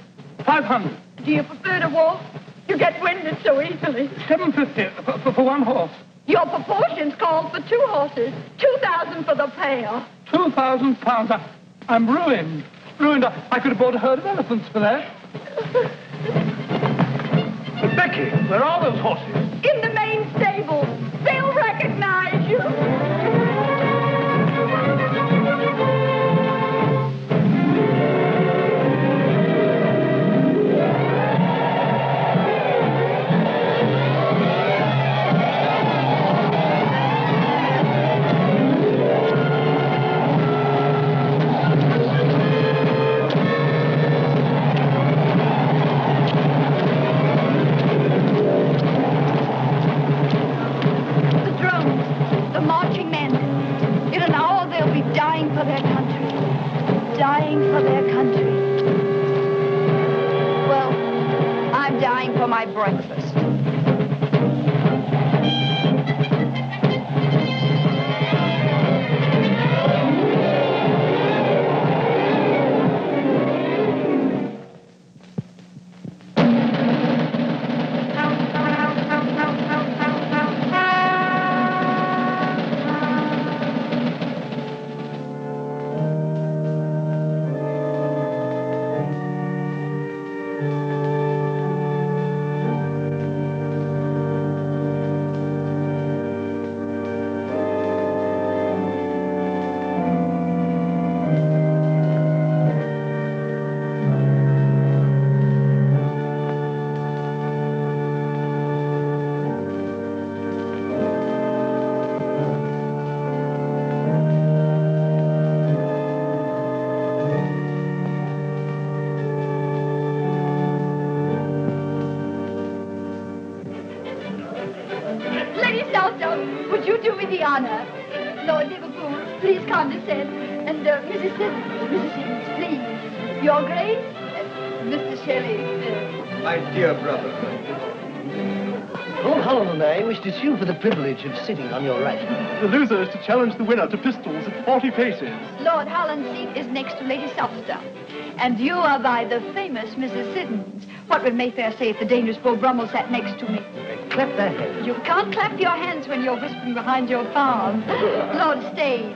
500. Do you prefer to walk? You get winded so easily. 750 uh, for, for, for one horse. Your proportions call for two horses. Two thousand for the pair. 2,000 pounds. I, I'm ruined. Ruined. I, I could have bought a herd of elephants for that. But Becky, where are those horses? In the main stable. They'll recognize you. The loser is to challenge the winner to pistols at 40 paces. Lord Holland's seat is next to Lady Southdown. And you are by the famous Mrs. Siddons. What would Mayfair say if the dangerous Beau Brummell sat next to me? clap their hands. You can't clap your hands when you're whispering behind your palm. Lord Steyne.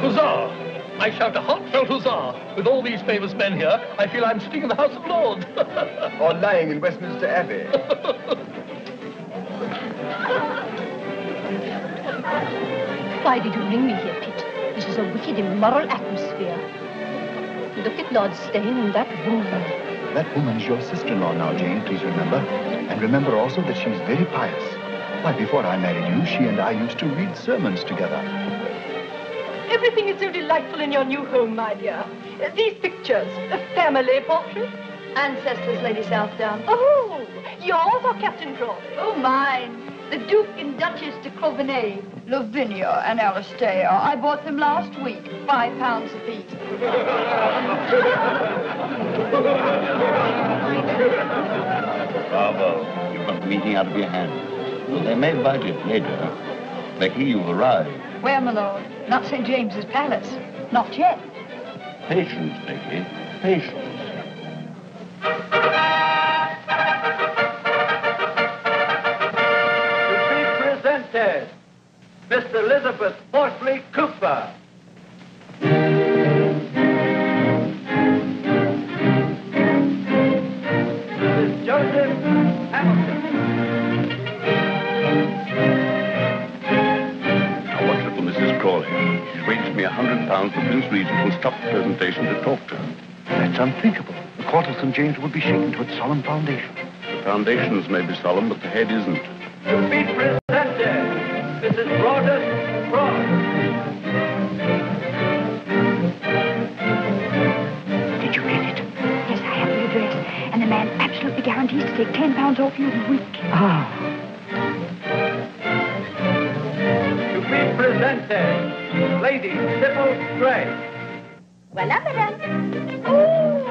Huzzah! I shout a heartfelt huzzah. With all these famous men here, I feel I'm sitting in the House of Lords. or lying in Westminster Abbey. Why did you bring me here, Pitt? This is a wicked, immoral atmosphere. Look at Lord Steyne and that woman. That woman's your sister-in-law now, Jane, please remember. And remember also that she's very pious. Why, before I married you, she and I used to read sermons together. Everything is so delightful in your new home, my dear. These pictures, a family portrait. Ancestors, Lady Southdown. Oh, yours or Captain Crawley? Oh, mine. The Duke and Duchess de Crovenay, Lavinia and Alistair. I bought them last week, five pounds apiece. Bravo. You've got the meeting out of your hands. Well, they may bite it later. Becky, you've arrived. Where, my lord? Not St. James's Palace. Not yet. Patience, Becky. Patience. To be presented, Miss Elizabeth Portley Cooper. Watch little Mrs. Crawley. She's waged me a hundred pounds for Prince Regent will stop the presentation to talk to her. That's unthinkable. The court of St. James would be shaken to its solemn foundation. The foundations may be solemn, but the head isn't. To be presented, Mrs. Broadus Frost. Did you get it? Yes, I have the address. And the man absolutely guarantees to take ten pounds off you a week. Ah. To be presented, Lady Sybil Gray. Voilà, madame. Oh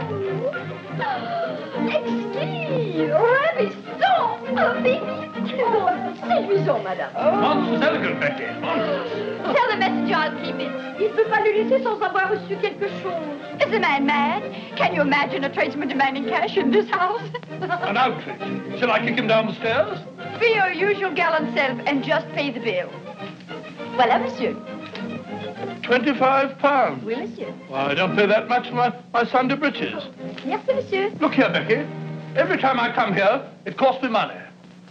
Exquis Ravissant baby Oh, séduisant, madame. Monstrous elegant, Becky. Tell the messenger I'll keep it. Il ne peut pas le laisser sans avoir reçu quelque chose. Is the man mad? Can you imagine a tradesman demanding cash in this house? An outrage. Shall I kick him down the stairs? Be your usual gallant self and just pay the bill. Voilà, monsieur. Twenty-five pounds. Oui, monsieur. Why, I don't pay that much for my, my Sunday breeches. Merci, monsieur. Look here, Becky. Every time I come here, it costs me money.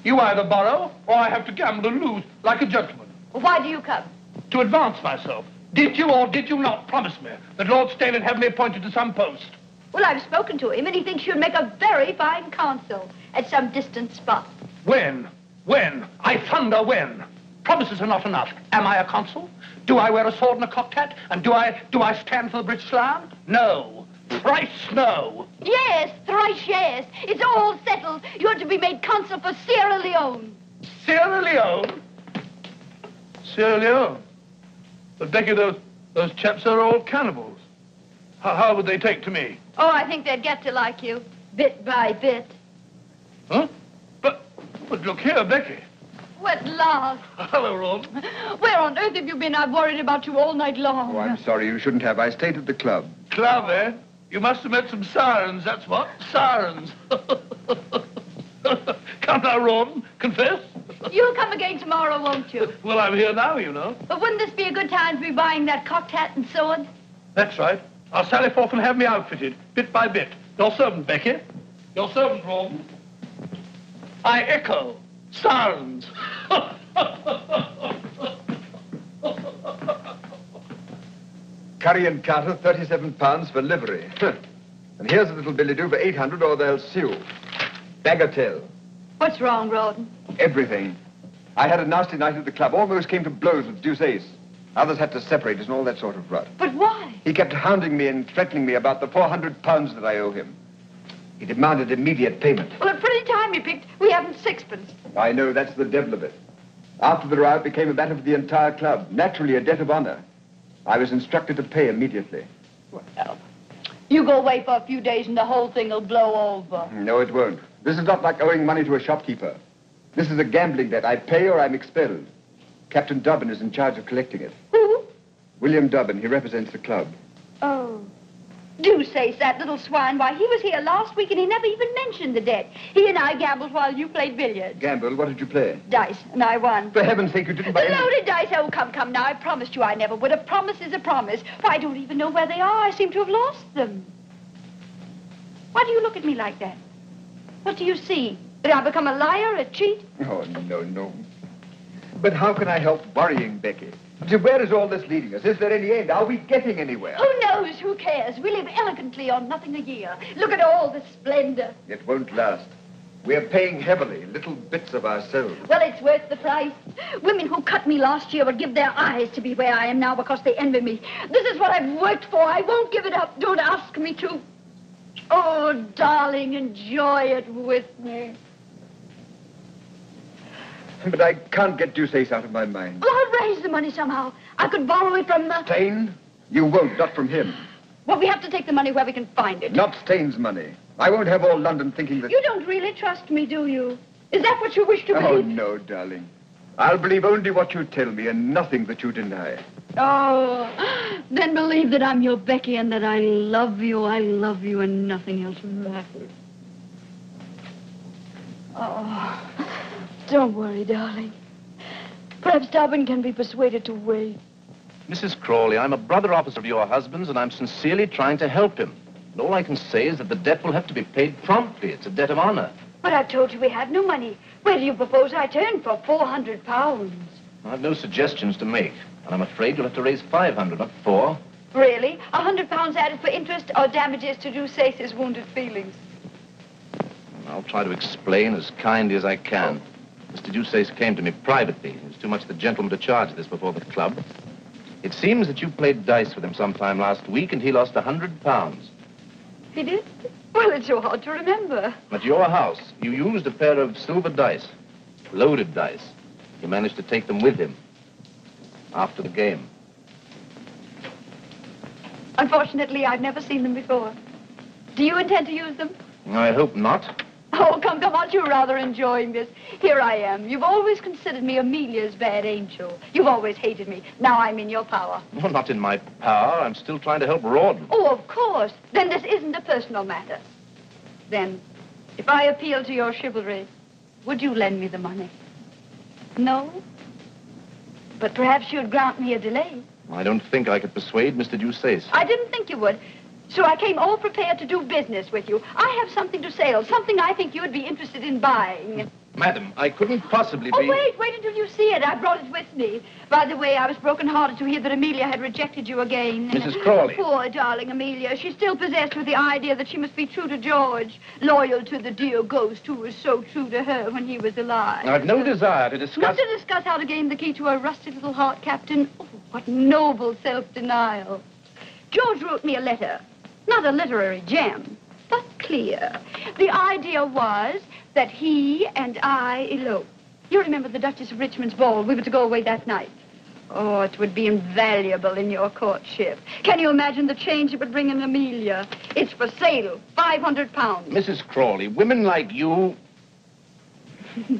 You either borrow, or I have to gamble and lose, like a gentleman. Why do you come? To advance myself. Did you or did you not promise me that Lord Steyne would have me appointed to some post? Well, I've spoken to him, and he thinks you'd make a very fine consul at some distant spot. When? When? I thunder when? Promises are not enough. Am I a consul? Do I wear a sword and a cocked hat? And do I do I stand for the British land? No. Thrice no. Yes, thrice yes. It's all settled. You're to be made consul for Sierra Leone. Sierra Leone? Sierra Leone? But Becky, those, those chaps are all cannibals. How, how would they take to me? Oh, I think they'd get to like you, bit by bit. Huh? But, but look here, Becky. What last? Hello, Ron. Where on earth have you been? I've worried about you all night long. Oh, I'm sorry. You shouldn't have. I stayed at the club. Club, eh? You must have met some sirens, that's what. Sirens. Come now, Ron. Confess. You'll come again tomorrow, won't you? Well, I'm here now, you know. But wouldn't this be a good time to be buying that cocked hat and sword? That's right. I'll sally forth and have me outfitted, bit by bit. Your servant, Becky. Your servant, Ron. I echo. Sirens. Curry and Carter, 37 pounds for livery. and here's a little billet-doux for 800 or they'll sue. Bagatelle. What's wrong, Rawdon? Everything. I had a nasty night at the club. Almost came to blows with Deuceace. Others had to separate us and all that sort of rot. But why? He kept hounding me and threatening me about the 400 pounds that I owe him. He demanded immediate payment. Well, a pretty time you picked. We haven't sixpence. I know, that's the devil of it. After the row, it became a matter for the entire club. Naturally, a debt of honor. I was instructed to pay immediately. Well, you go away for a few days and the whole thing will blow over. No, it won't. This is not like owing money to a shopkeeper. This is a gambling debt. I pay or I'm expelled. Captain Dobbin is in charge of collecting it. Who? William Dobbin. He represents the club. Oh. Do say that little swine. Why, he was here last week and he never even mentioned the debt. He and I gambled while you played billiards. Gambled? what did you play? Dice, and I won. For heaven's sake, you didn't The buy any... loaded dice. Oh, come, come now. I promised you I never would. A promise is a promise. Why, I don't even know where they are. I seem to have lost them. Why do you look at me like that? What do you see? That I become a liar, a cheat? Oh, no, no. But how can I help worrying, Becky? So where is all this leading us? Is there any end? Are we getting anywhere? Who knows? Who cares? We live elegantly on nothing a year. Look at all the splendor. It won't last. We're paying heavily, little bits of ourselves. Well, it's worth the price. Women who cut me last year would give their eyes to be where I am now because they envy me. This is what I've worked for. I won't give it up. Don't ask me to. Oh, darling, enjoy it with me. But I can't get Deuceace out of my mind. Well, I'll raise the money somehow. I could borrow it from the... Steyne? You won't, not from him. Well, we have to take the money where we can find it. Not Steyne's money. I won't have all London thinking that... You don't really trust me, do you? Is that what you wish to oh, believe? Oh, no, darling. I'll believe only what you tell me and nothing that you deny. Oh, then believe that I'm your Becky and that I love you. I love you and nothing else matters. Oh, don't worry, darling. Perhaps Dobbin can be persuaded to wait. Mrs. Crawley, I'm a brother officer of your husband's, and I'm sincerely trying to help him. And all I can say is that the debt will have to be paid promptly. It's a debt of honor. But I've told you we have no money. Where do you propose I turn for 400 pounds? I've no suggestions to make, and I'm afraid you'll have to raise 500, not four. Really? A hundred pounds added for interest or damages to Deuceace's wounded feelings? I'll try to explain as kindly as I can. Mr. Deuceace came to me privately. He was too much the gentleman to charge this before the club. It seems that you played dice with him sometime last week, and he lost a hundred pounds. He did? Well, it's so hard to remember. At your house, you used a pair of silver dice, loaded dice. He managed to take them with him after the game. Unfortunately, I've never seen them before. Do you intend to use them? I hope not. Oh, come, come, aren't you rather enjoying this? Here I am. You've always considered me Amelia's bad angel. You've always hated me. Now I'm in your power. Well, not in my power. I'm still trying to help Rawdon. Oh, of course. Then this isn't a personal matter. Then, if I appeal to your chivalry, would you lend me the money? No? But perhaps you'd grant me a delay. I don't think I could persuade Mr. Deuceace. I didn't think you would. So I came all prepared to do business with you. I have something to sell, something I think you'd be interested in buying. Madam, I couldn't possibly Oh, be... wait, wait until you see it. I brought it with me. By the way, I was broken-hearted to hear that Amelia had rejected you again. Mrs. Crawley. Poor darling Amelia. She's still possessed with the idea that she must be true to George, loyal to the dear ghost who was so true to her when he was alive. I've no desire to Not discuss... to discuss how to gain the key to her rusty little heart, Captain. Oh, what noble self-denial. George wrote me a letter. Not a literary gem, but clear. The idea was that he and I elope. You remember the Duchess of Richmond's ball? We were to go away that night. Oh, it would be invaluable in your courtship. Can you imagine the change it would bring in Amelia? It's for sale, 500 pounds. Mrs. Crawley, women like you...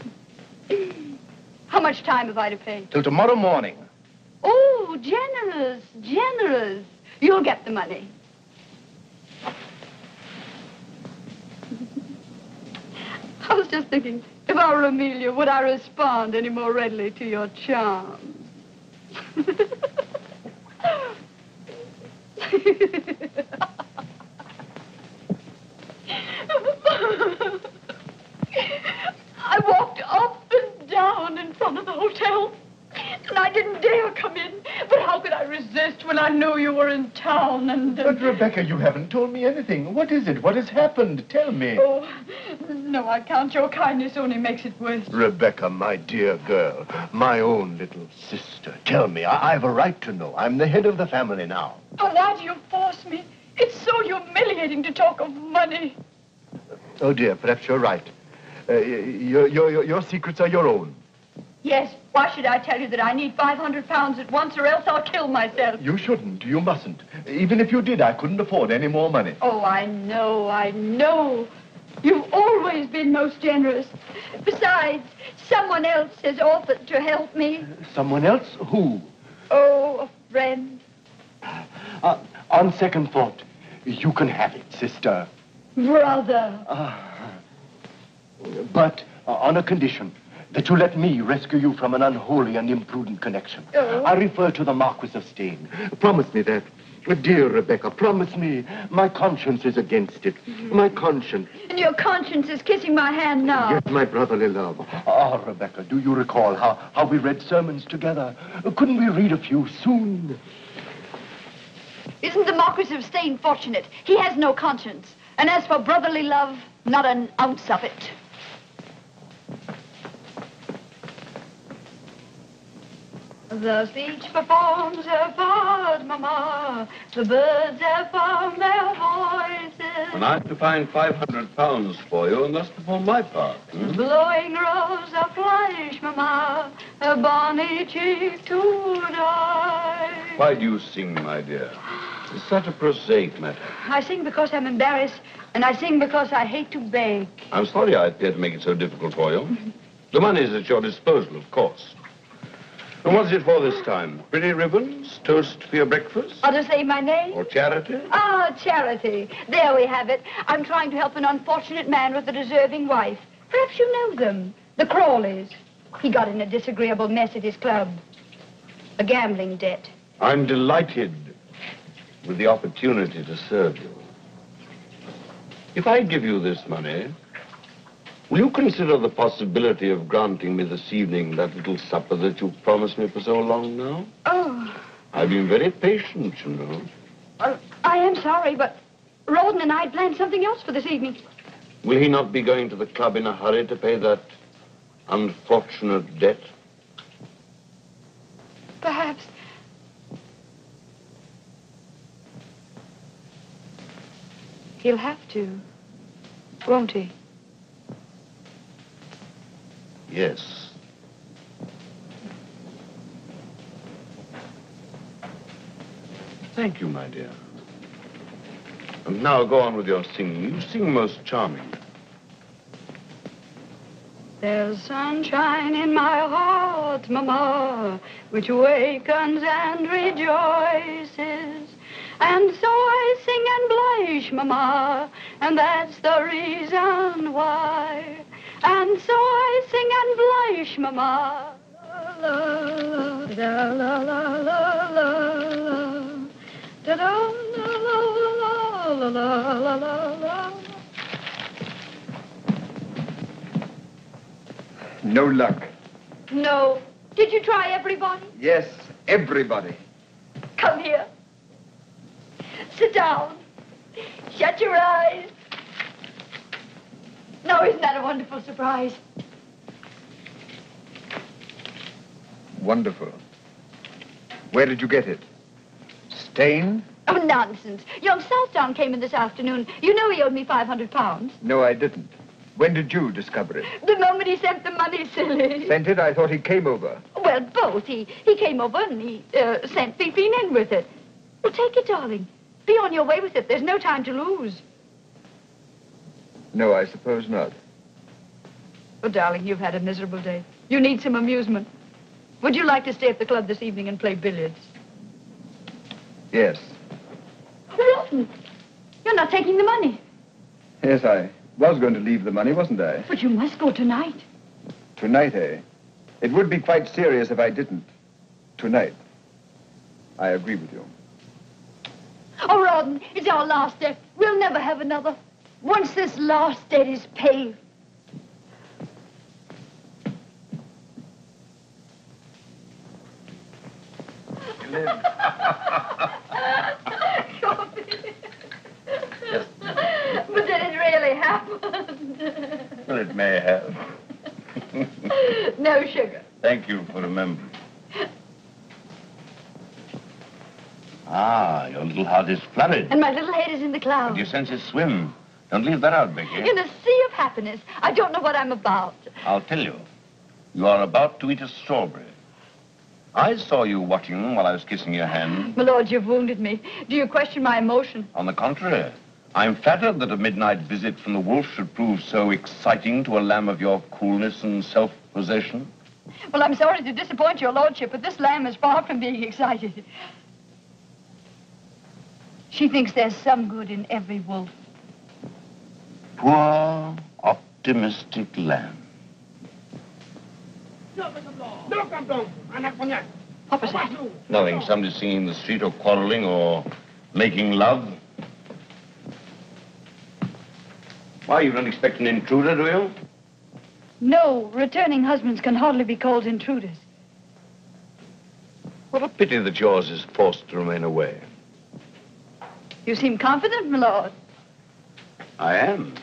How much time have I to pay? Till tomorrow morning. Oh, generous, generous. You'll get the money. I was just thinking, if I were Amelia, would I respond any more readily to your charms? I walked up and down in front of the hotel, and I didn't dare come in. But how could I resist when I knew you were in town and... uh, But, Rebecca, you haven't told me anything. What is it? What has happened? Tell me. Oh, no, I can't. Your kindness only makes it worse. Rebecca, my dear girl, my own little sister, tell me. I- I've a right to know. I'm the head of the family now. Oh, why do you force me? It's so humiliating to talk of money. Oh, dear, perhaps you're right. Uh, your, your, your, your secrets are your own. Yes, why should I tell you that I need 500 pounds at once or else I'll kill myself? You shouldn't. You mustn't. Even if you did, I couldn't afford any more money. Oh, I know, I know. You've always been most generous. Besides, someone else has offered to help me. Someone else? Who? Oh, a friend. Uh, on second thought, You can have it, sister. Brother. But uh, on a condition that you let me rescue you from an unholy and imprudent connection. Oh. I refer to the Marquis of Steyne. Promise me that. Dear Rebecca, promise me. My conscience is against it. My conscience. And your conscience is kissing my hand now. Yes, my brotherly love. Ah, Rebecca, do you recall how, how we read sermons together? Couldn't we read a few soon? Isn't the Marquis of Steyne fortunate? He has no conscience. And as for brotherly love, not an ounce of it. Thus each performs her part, Mama. The birds have found their voices. And I have to find 500 pounds for you and thus perform my part. hmm? Blowing rose of flesh, Mama. Her bonny cheek to die. Why do you sing, my dear? It's such a prosaic matter. I sing because I'm embarrassed, and I sing because I hate to beg. I'm sorry I appear to make it so difficult for you. The money is at your disposal, of course. And what's it for this time? Pretty ribbons? Toast for your breakfast? Or to say my name? Or charity? Ah, charity. There we have it. I'm trying to help an unfortunate man with a deserving wife. Perhaps you know them. The Crawleys. He got in a disagreeable mess at his club. A gambling debt. I'm delighted with the opportunity to serve you. If I give you this money, will you consider the possibility of granting me this evening that little supper that you've promised me for so long now? Oh, I've been very patient, you know. well, I am sorry, but Rawdon and I had planned something else for this evening. Will he not be going to the club in a hurry to pay that unfortunate debt? Perhaps. He'll have to, won't he? Yes. Thank you, my dear. And now go on with your singing. You sing most charming. There's sunshine in my heart, Mama, which wakens and rejoices. And so I sing and blush, Mama, and that's the reason why. And so I sing and blush, Mamma. No luck. No. Did you try everybody? Yes, everybody. Come here. Sit down. Shut your eyes. Now, isn't that a wonderful surprise? Wonderful. Where did you get it? Steyne? Oh, nonsense. Young Southdown came in this afternoon. You know he owed me 500 pounds. No, I didn't. When did you discover it? The moment he sent the money, silly. Sent it? I thought he came over. Well, both. He, he came over and he uh, sent Fifine in with it. Well, take it, darling. Be on your way with it. There's no time to lose. No, I suppose not. Oh, darling, you've had a miserable day. You need some amusement. Would you like to stay at the club this evening and play billiards? Yes. Rotten. You're not taking the money. Yes, I was going to leave the money, wasn't I? But you must go tonight. Tonight, eh? It would be quite serious if I didn't. Tonight. I agree with you. Oh, Rawdon, it's our last debt. We'll never have another. Once this last debt is paid. but did it really happen? Well, it may have. no sugar. Thank you for remembering. Ah, your little heart is flooded. And my little head is in the And clouds. your senses swim. Don't leave that out, Becky. In a sea of happiness. I don't know what I'm about. I'll tell you. You are about to eat a strawberry. I saw you watching while I was kissing your hand. My lord, you've wounded me. Do you question my emotion? On the contrary, I'm flattered that a midnight visit from the wolf should prove so exciting to a lamb of your coolness and self-possession. Well, I'm sorry to disappoint your lordship, but this lamb is far from being excited. She thinks there's some good in every wolf. Poor, optimistic lamb. What was that? Nothing. Somebody singing in the street or quarreling or making love. Why, you don't expect an intruder, do you? No, returning husbands can hardly be called intruders. What a pity that yours is forced to remain away. You seem confident, my lord. I am.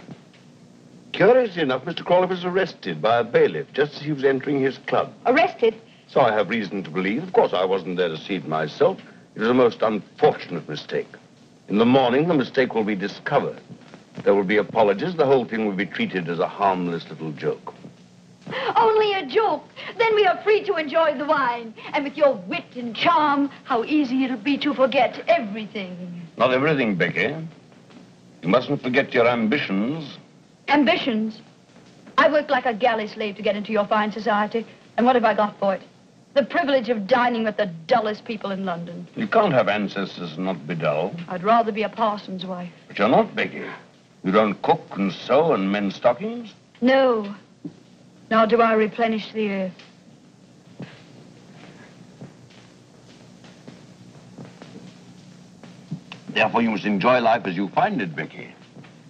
Curiously enough, Mr. Crawley was arrested by a bailiff just as he was entering his club. Arrested? So I have reason to believe. Of course, I wasn't there to see it myself. It was a most unfortunate mistake. In the morning, the mistake will be discovered. There will be apologies. The whole thing will be treated as a harmless little joke. Only a joke. Then we are free to enjoy the wine. And with your wit and charm, how easy it'll be to forget everything. Not everything, Becky. You mustn't forget your ambitions. Ambitions. I worked like a galley slave to get into your fine society. And what have I got for it? The privilege of dining with the dullest people in London. You can't have ancestors and not be dull. I'd rather be a parson's wife. But you're not, Becky. You don't cook and sew and mend stockings. No. Nor do I replenish the earth. Therefore, you must enjoy life as you find it, Becky.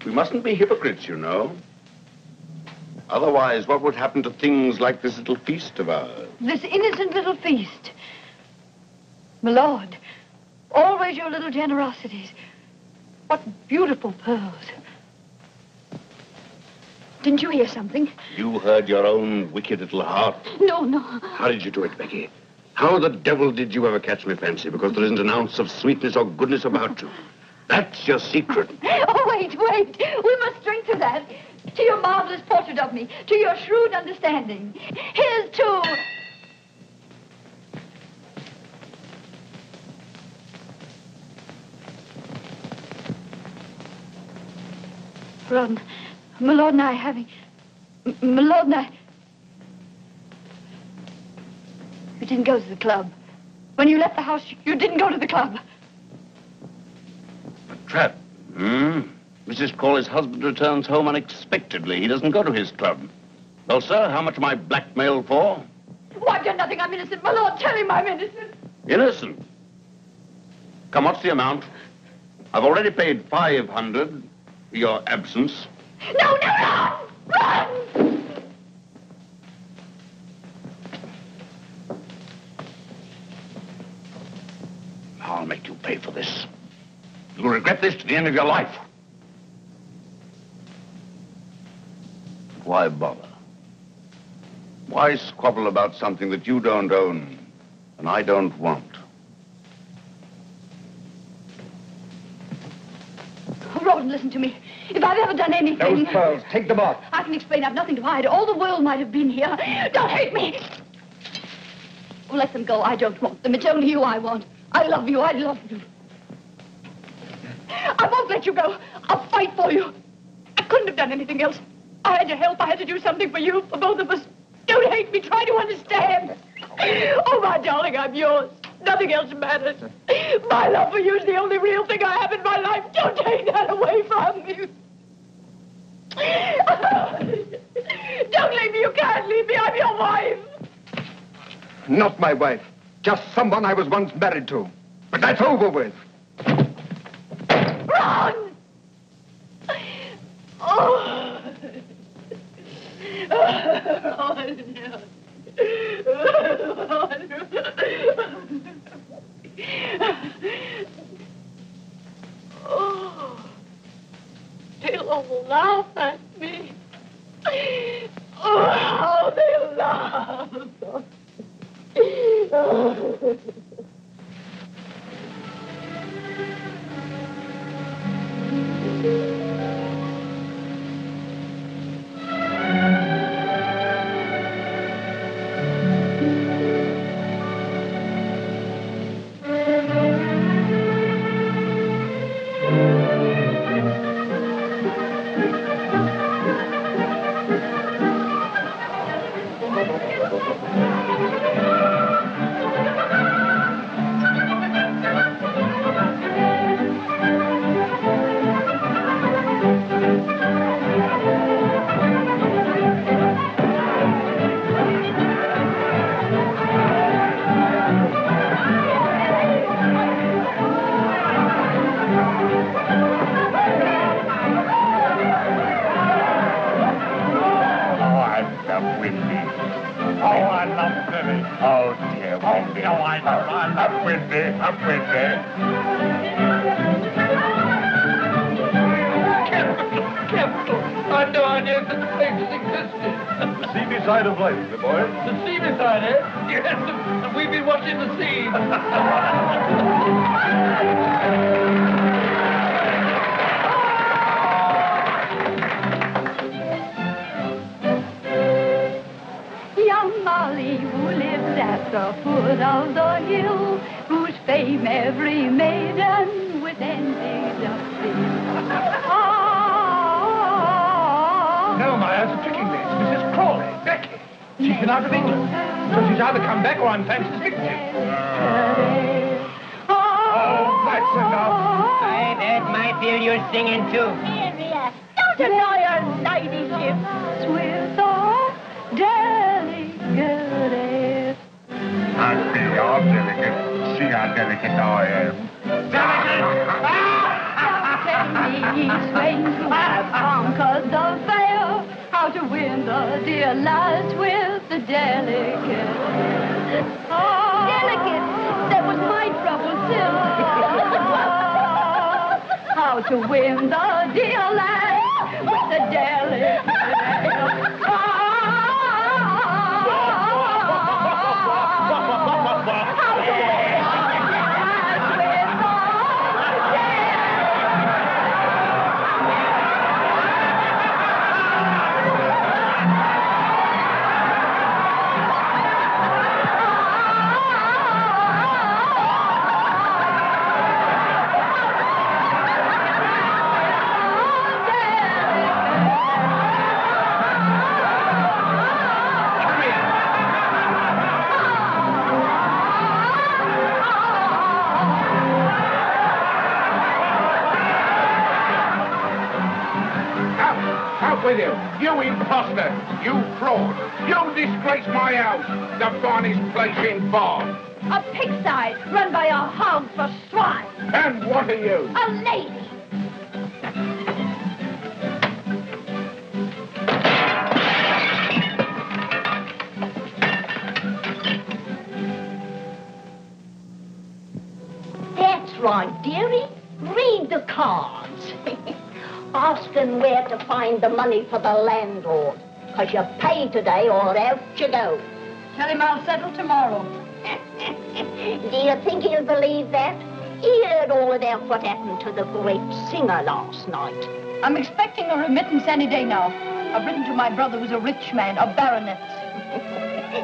We mustn't be hypocrites, you know. Otherwise, what would happen to things like this little feast of ours? This innocent little feast. My lord, always your little generosities. What beautiful pearls. Didn't you hear something? You heard your own wicked little heart. No, no. How did you do it, Becky? How the devil did you ever catch me fancy? Because there isn't an ounce of sweetness or goodness about you. That's your secret. Oh, wait, wait. We must drink to that. To your marvelous portrait of me. To your shrewd understanding. Here's to... Rawdon, my lord and I having... My lord and I... You didn't go to the club. When you left the house, you didn't go to the club. A trap. Hmm? Mrs. Crawley's husband returns home unexpectedly. He doesn't go to his club. Well, sir, how much am I blackmailed for? Oh, I've done nothing. I'm innocent. My lord, tell him I'm innocent. Innocent. Come, what's the amount? I've already paid 500 for your absence. No, no, no! Run! I'll make you pay for this. You'll regret this to the end of your life. Why bother? Why squabble about something that you don't own and I don't want? Oh, Rawdon, listen to me. If I've ever done anything... Those pearls, take them off. I can explain. I've nothing to hide. All the world might have been here. Don't hate me! Oh, let them go. I don't want them. It's only you I want. I love you. I love you. I won't let you go. I'll fight for you. I couldn't have done anything else. I had to help. I had to do something for you, for both of us. Don't hate me. Try to understand. Oh, my darling, I'm yours. Nothing else matters. My love for you is the only real thing I have in my life. Don't take that away from me. Don't leave me. You can't leave me. I'm your wife. Not my wife. Just someone I was once married to. But that's over with. Run! Oh. Oh, no. Oh. oh They'll laugh at me. Oh, how they laugh. thank you Up with eh? me, up with eh? me. Capital! I had no idea that places existed. The seamy side of life, my boy. The seamy side, eh? Yes, and we've been watching the sea. Young Molly, who lives at the foot of the hill, whose fame every maiden with envy doth fill. Ah, No, Myers, a tricking me. It's Mrs. Crawley, Becky. She's been out of England. So she's either come back or I'm fancy's victim. Oh, that's enough. I bet my feel you're singing too. don't annoy her ladyship with a delicate I see you're delicate. See how delicate I am. These swains who have conquered the fair, how to win the dear lads with the delicate. Oh, delicate, that was my trouble, too. how to win the dear lads with the delicate. You. Imposter. You fraud. You disgrace my house. The finest place in Bath. A pigsty run by a hog for swine. And what are you? A lady. To find the money for the landlord. Because you pay today or else you go. Tell him I'll settle tomorrow. Do you think he'll believe that? He heard all about what happened to the great singer last night. I'm expecting a remittance any day now. I've written to my brother who's a rich man, a baronet.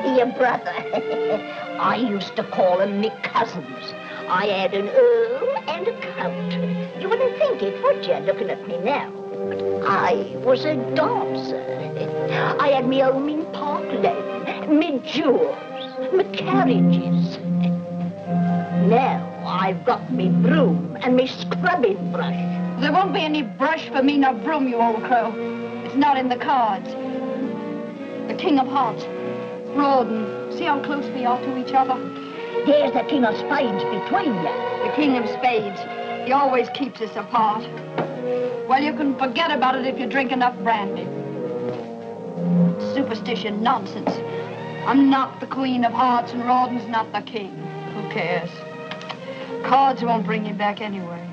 Your brother. I used to call him me cousins. I had an earl and a count. You wouldn't think it, would you, looking at me now? But I was a dancer. I had me home in Park Lane, me jewels, me carriages. Now I've got me broom and me scrubbing brush. There won't be any brush for me nor broom, you old crow. It's not in the cards. The King of Hearts. Rawdon. See how close we are to each other? There's the King of Spades between you. The King of Spades. He always keeps us apart. Well, you can forget about it if you drink enough brandy. Superstition nonsense. I'm not the Queen of Hearts and Rawdon's not the King. Who cares? Cards won't bring you back anyway.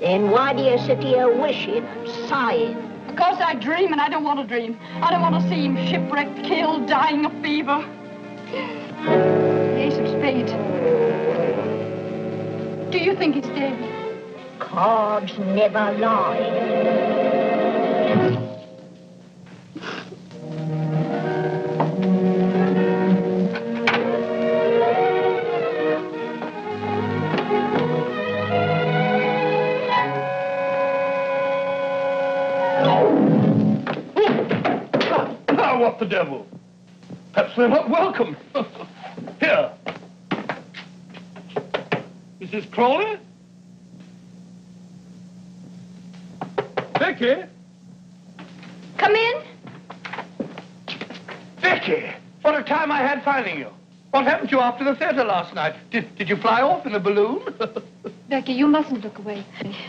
Then why do you sit here wishing sighing? Because I dream and I don't want to dream. I don't want to see him shipwrecked, killed, dying of fever. The Ace of Spades. Do you think he's dead? Cards never lie. What the devil? They're not welcome. Here. Mrs. Crawley? Becky? Come in. Becky! What a time I had finding you. What happened to you after the theater last night? Did, did you fly off in a balloon? Becky, you mustn't look away.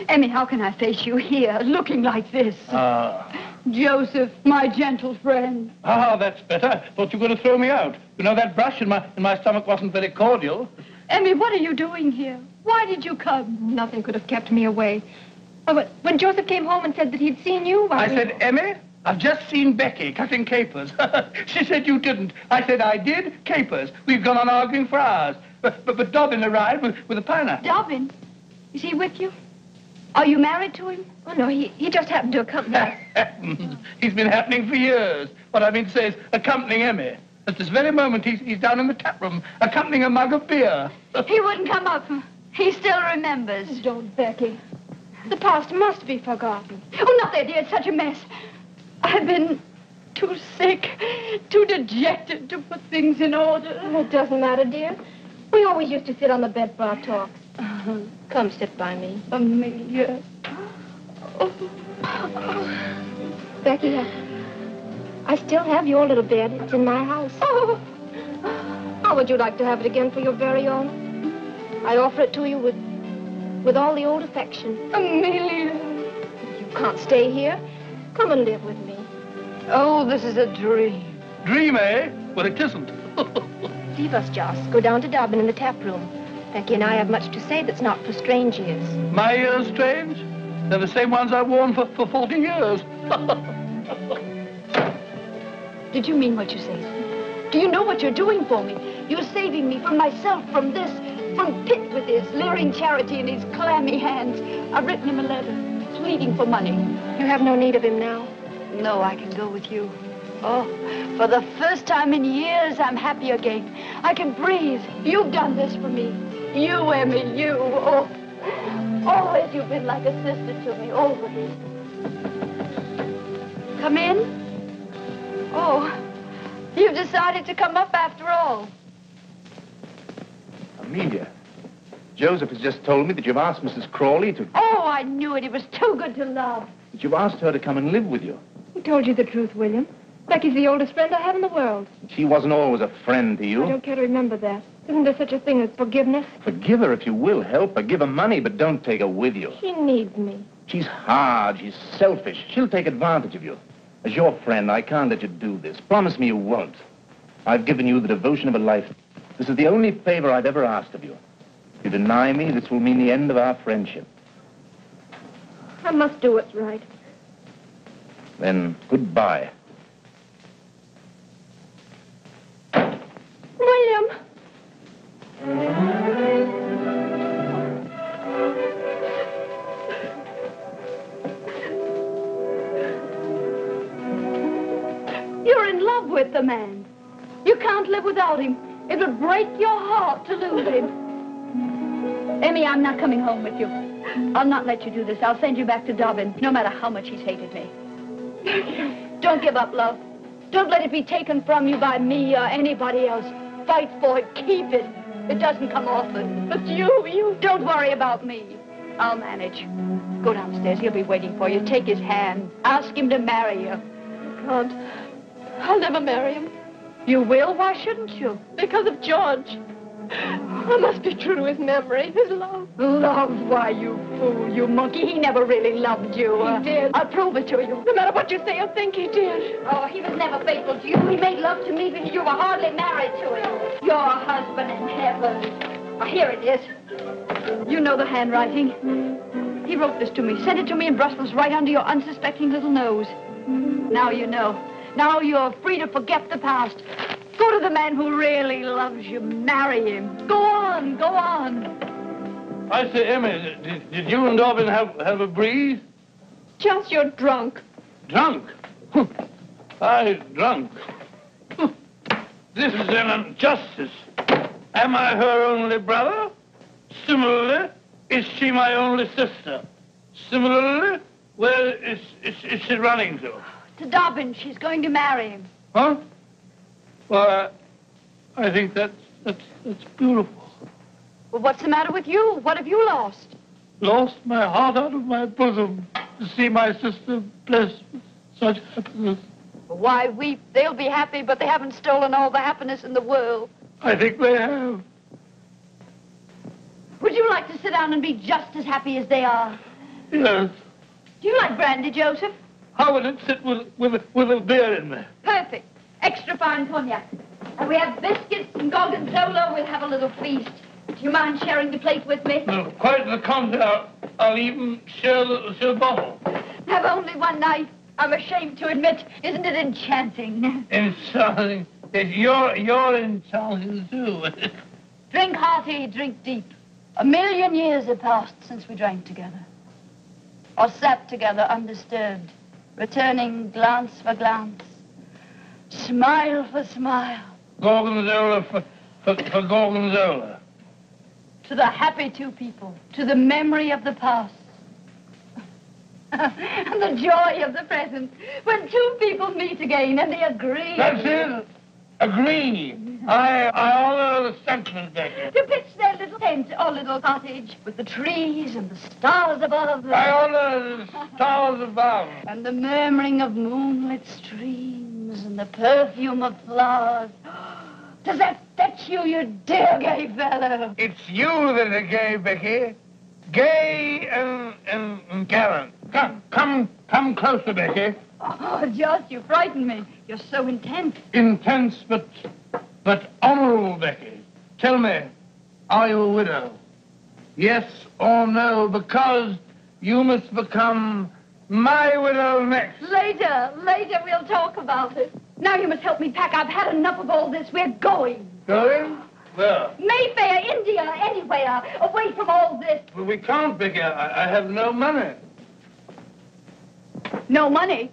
Emmy, how can I face you here, looking like this? Ah. Joseph, my gentle friend. Ah, that's better. Thought you were going to throw me out. You know, that brush in my, in my stomach wasn't very cordial. Emmy, what are you doing here? Why did you come? Nothing could have kept me away. Oh, but when Joseph came home and said that he'd seen you, why I said, Emmy, I've just seen Becky cutting capers. she said you didn't. I said I did. Capers. We've gone on arguing for hours. But, but, but Dobbin arrived with, with a pineapple. Dobbin? Is he with you? Are you married to him? Oh, no, he, he just happened to accompany us. he's been happening for years. What I mean to say is accompanying Emmy. At this very moment, he's, he's down in the tap room, accompanying a mug of beer. He wouldn't come up. He still remembers. Don't, Becky. The past must be forgotten. Oh, not that, dear. It's such a mess. I've been too sick, too dejected to put things in order. It doesn't matter, dear. We always used to sit on the bed for our talks. Uh-huh. Come sit by me. Amelia. Becky, I, I still have your little bed. It's in my house. Oh. How would you like to have it again for your very own? I offer it to you with, with all the old affection. Amelia. You can't stay here. Come and live with me. Oh, this is a dream. Dream, eh? Well, it isn't. Leave us, Jos. Go down to Dobbin in the tap room. Becky and I have much to say that's not for strange ears. My ears strange? They're the same ones I've worn for, for 40 years. Did you mean what you say? Do you know what you're doing for me? You're saving me from myself, from this, from Pitt with his leering charity in his clammy hands. I've written him a letter, pleading for money. You have no need of him now. No, I can go with you. Oh, for the first time in years, I'm happy again. I can breathe. You've done this for me. You, Emmy, you. Oh, always you've been like a sister to me, always. Come in. Oh, you've decided to come up after all. Amelia, Joseph has just told me that you've asked Mrs. Crawley to... Oh, I knew it. It was too good to love. that you've asked her to come and live with you. Who told you the truth, William? Becky's the oldest friend I have in the world. She wasn't always a friend to you. I don't care to remember that. Isn't there such a thing as forgiveness? Forgive her if you will. Help her. Give her money, but don't take her with you. She needs me. She's hard. She's selfish. She'll take advantage of you. As your friend, I can't let you do this. Promise me you won't. I've given you the devotion of a life. This is the only favor I've ever asked of you. If you deny me, this will mean the end of our friendship. I must do what's right. Then goodbye. William! You're in love with the man. You can't live without him. It would break your heart to lose him. Emmy, I'm not coming home with you. I'll not let you do this. I'll send you back to Dobbin, no matter how much he's hated me. Don't give up, love. Don't let it be taken from you by me or anybody else. Fight for it. Keep it. It doesn't come often. But you, you... Don't worry about me. I'll manage. Go downstairs. He'll be waiting for you. Take his hand. Ask him to marry you. I Can't. I'll never marry him. You will? Why shouldn't you? Because of George. I must be true to his memory, his love. Love? Why, you fool, you monkey. He never really loved you. He did. I'll prove it to you. No matter what you say or think, he did. Oh, he was never faithful to you. He made love to me, but you were hardly married to him. Your husband in heaven. Oh, here it is. You know the handwriting. He wrote this to me, sent it to me in Brussels right under your unsuspecting little nose. Now you know. Now you're free to forget the past. Go to the man who really loves you. Marry him. Go on, go on. I say, Emmy, did, did you and Dobbin have, have a breeze? Just you're drunk. Drunk? I drunk. This is an injustice. Am I her only brother? Similarly, is she my only sister? Similarly, where is, is, is she running to? To Dobbin, she's going to marry him. Huh? Well, I, I think that's, that's, that's beautiful. Well, what's the matter with you? What have you lost? Lost my heart out of my bosom to see my sister blessed with such happiness. Why weep? They'll be happy, but they haven't stolen all the happiness in the world. I think they have. Would you like to sit down and be just as happy as they are? Yes. Do you like brandy, Joseph? How would it sit with, with, with a beer in there? Perfect. Extra fine cognac. And we have biscuits and gorgonzola. We'll have a little feast. Do you mind sharing the plate with me? No, quite the contrary. I'll, I'll even share the, share the bottle. Have only one night. I'm ashamed to admit. Isn't it enchanting? Enchanting. You're, you're enchanting, too. Drink hearty, drink deep. A million years have passed since we drank together. Or sat together undisturbed, returning glance for glance, smile for smile, Gorgonzola for, for, for Gorgonzola. to the happy two people, to the memory of the past. and the joy of the present, when two people meet again and they agree. That's it. Agree. I, I honor the sentiment, Becky. To pitch their little tent or little cottage with the trees and the stars above. Them. I honor the stars above. And the murmuring of moonlit streams and the perfume of flowers. Does that touch you, you dear gay fellow? It's you that are gay, Becky. Gay and, and, and gallant. Come, come, come closer, Becky. Oh, Jos, you frighten me. You're so intense. Intense, but, but honorable, Becky. Tell me, are you a widow? Yes or no, because you must become my widow next. Later, later we'll talk about it. Now you must help me pack. I've had enough of all this. We're going. Going? Where? Mayfair, India, anywhere. Away from all this. Well, we can't, Becky. I, I have no money. No money.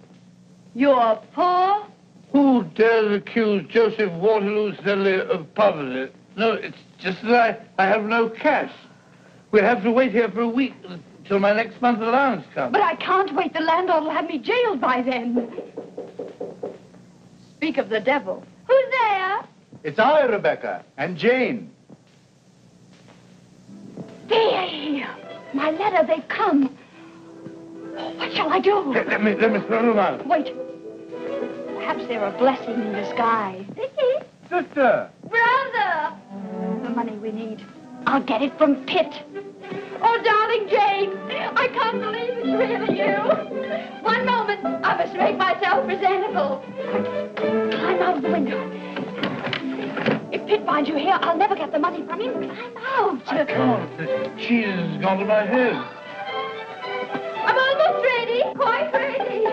You're poor? Who dares accuse Joseph Waterloo Sedley of poverty? No, it's just that I, I have no cash. We'll have to wait here for a week till my next month's allowance comes. But I can't wait. The landlord will have me jailed by then. Speak of the devil. Who's there? It's I, Rebecca, and Jane. They, my letter, they've come. Oh, what shall I do? Let, let me let me throw them out. Wait. Perhaps they're a blessing in disguise. Sister! Brother! The money we need. I'll get it from Pitt. Oh, darling Jane, I can't believe it's really you. One moment, I must make myself presentable. Climb out of the window. If Pitt finds you here, I'll never get the money from him. Climb out. I can't. The cheese has gone to my head. I'm almost ready, quite ready.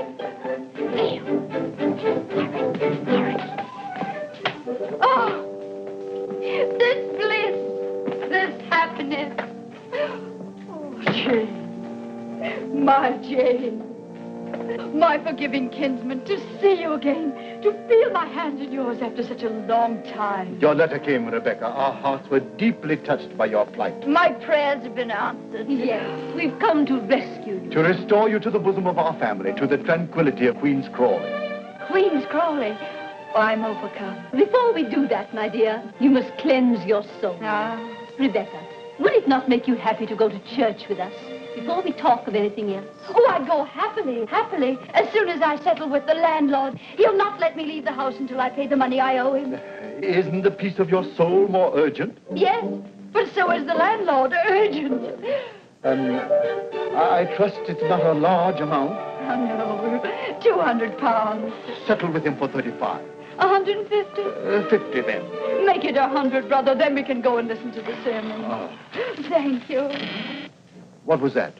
Oh, this bliss, this happiness. Oh, Jane, my Jane, my forgiving kinsman, to see you again, to feel my hand in yours after such a long time. Your letter came, Rebecca. Our hearts were deeply touched by your plight. My prayers have been answered. Yes, we've come to rescue you. To restore you to the bosom of our family, to the tranquility of Queen's Crawley. Queen's Crawley. Oh, I'm overcome. Before we do that, my dear, you must cleanse your soul. Ah. Rebecca, would it not make you happy to go to church with us before we talk of anything else? Oh, I'd go happily, happily, as soon as I settle with the landlord. He'll not let me leave the house until I pay the money I owe him. Isn't the peace of your soul more urgent? Yes, but so is the landlord, urgent. Um, I trust it's not a large amount. Oh, no, 200 pounds. Settle with him for 35. 150? Uh, 50 then. Make it a hundred, brother, then we can go and listen to the sermon. Oh. Thank you. What was that?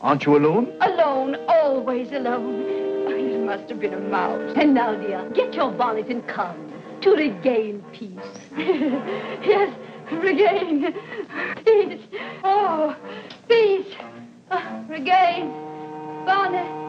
Aren't you alone? Alone, always alone. Oh, it must have been a mouse. And now, dear, get your bonnet and come to regain peace. yes, regain. Peace. Oh, peace. Uh, regain. Bonnet.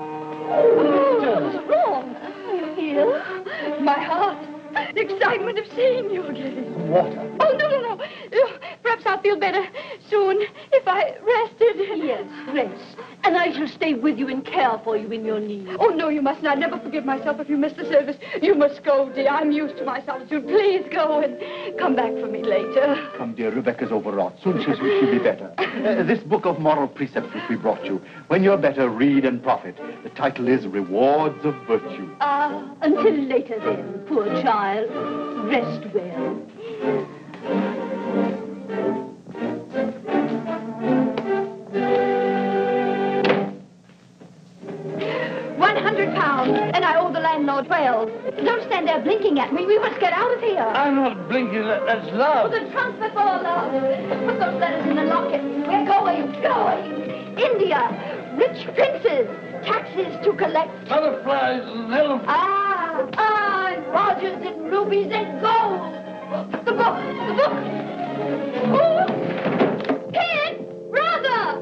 Excitement of seeing you again. Water. Oh, no, no, no. Uh, Perhaps I'll feel better soon if I rested. Yes, rest. And I shall stay with you and care for you in your need. Oh, no, you mustn't. I'd never forgive myself if you miss the service. You must go, dear. I'm used to my solitude. Please go and come back for me later. Come, dear, Rebecca's overwrought. Soon she'll, she'll be better. Uh, this book of moral precepts which we brought you, when you're better, read and profit. The title is Rewards of Virtue. Ah, until later then, poor child. Rest well. And I owe the landlord twelve. Don't stand there blinking at me. We must get out of here. I'm not blinking. That, that's love. Put the trunk before love. Put those letters in the locket. We're going, going. India, rich princes, taxes to collect. Butterflies and elephants. Ah, ah, and rajahs and rubies and gold. The book, the book. Oh, Kid, brother.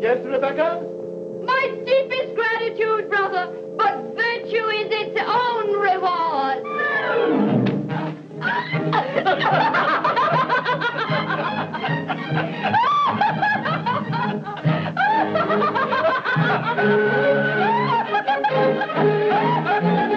Yes, Rebecca? my deepest gratitude, brother, but virtue is its own reward.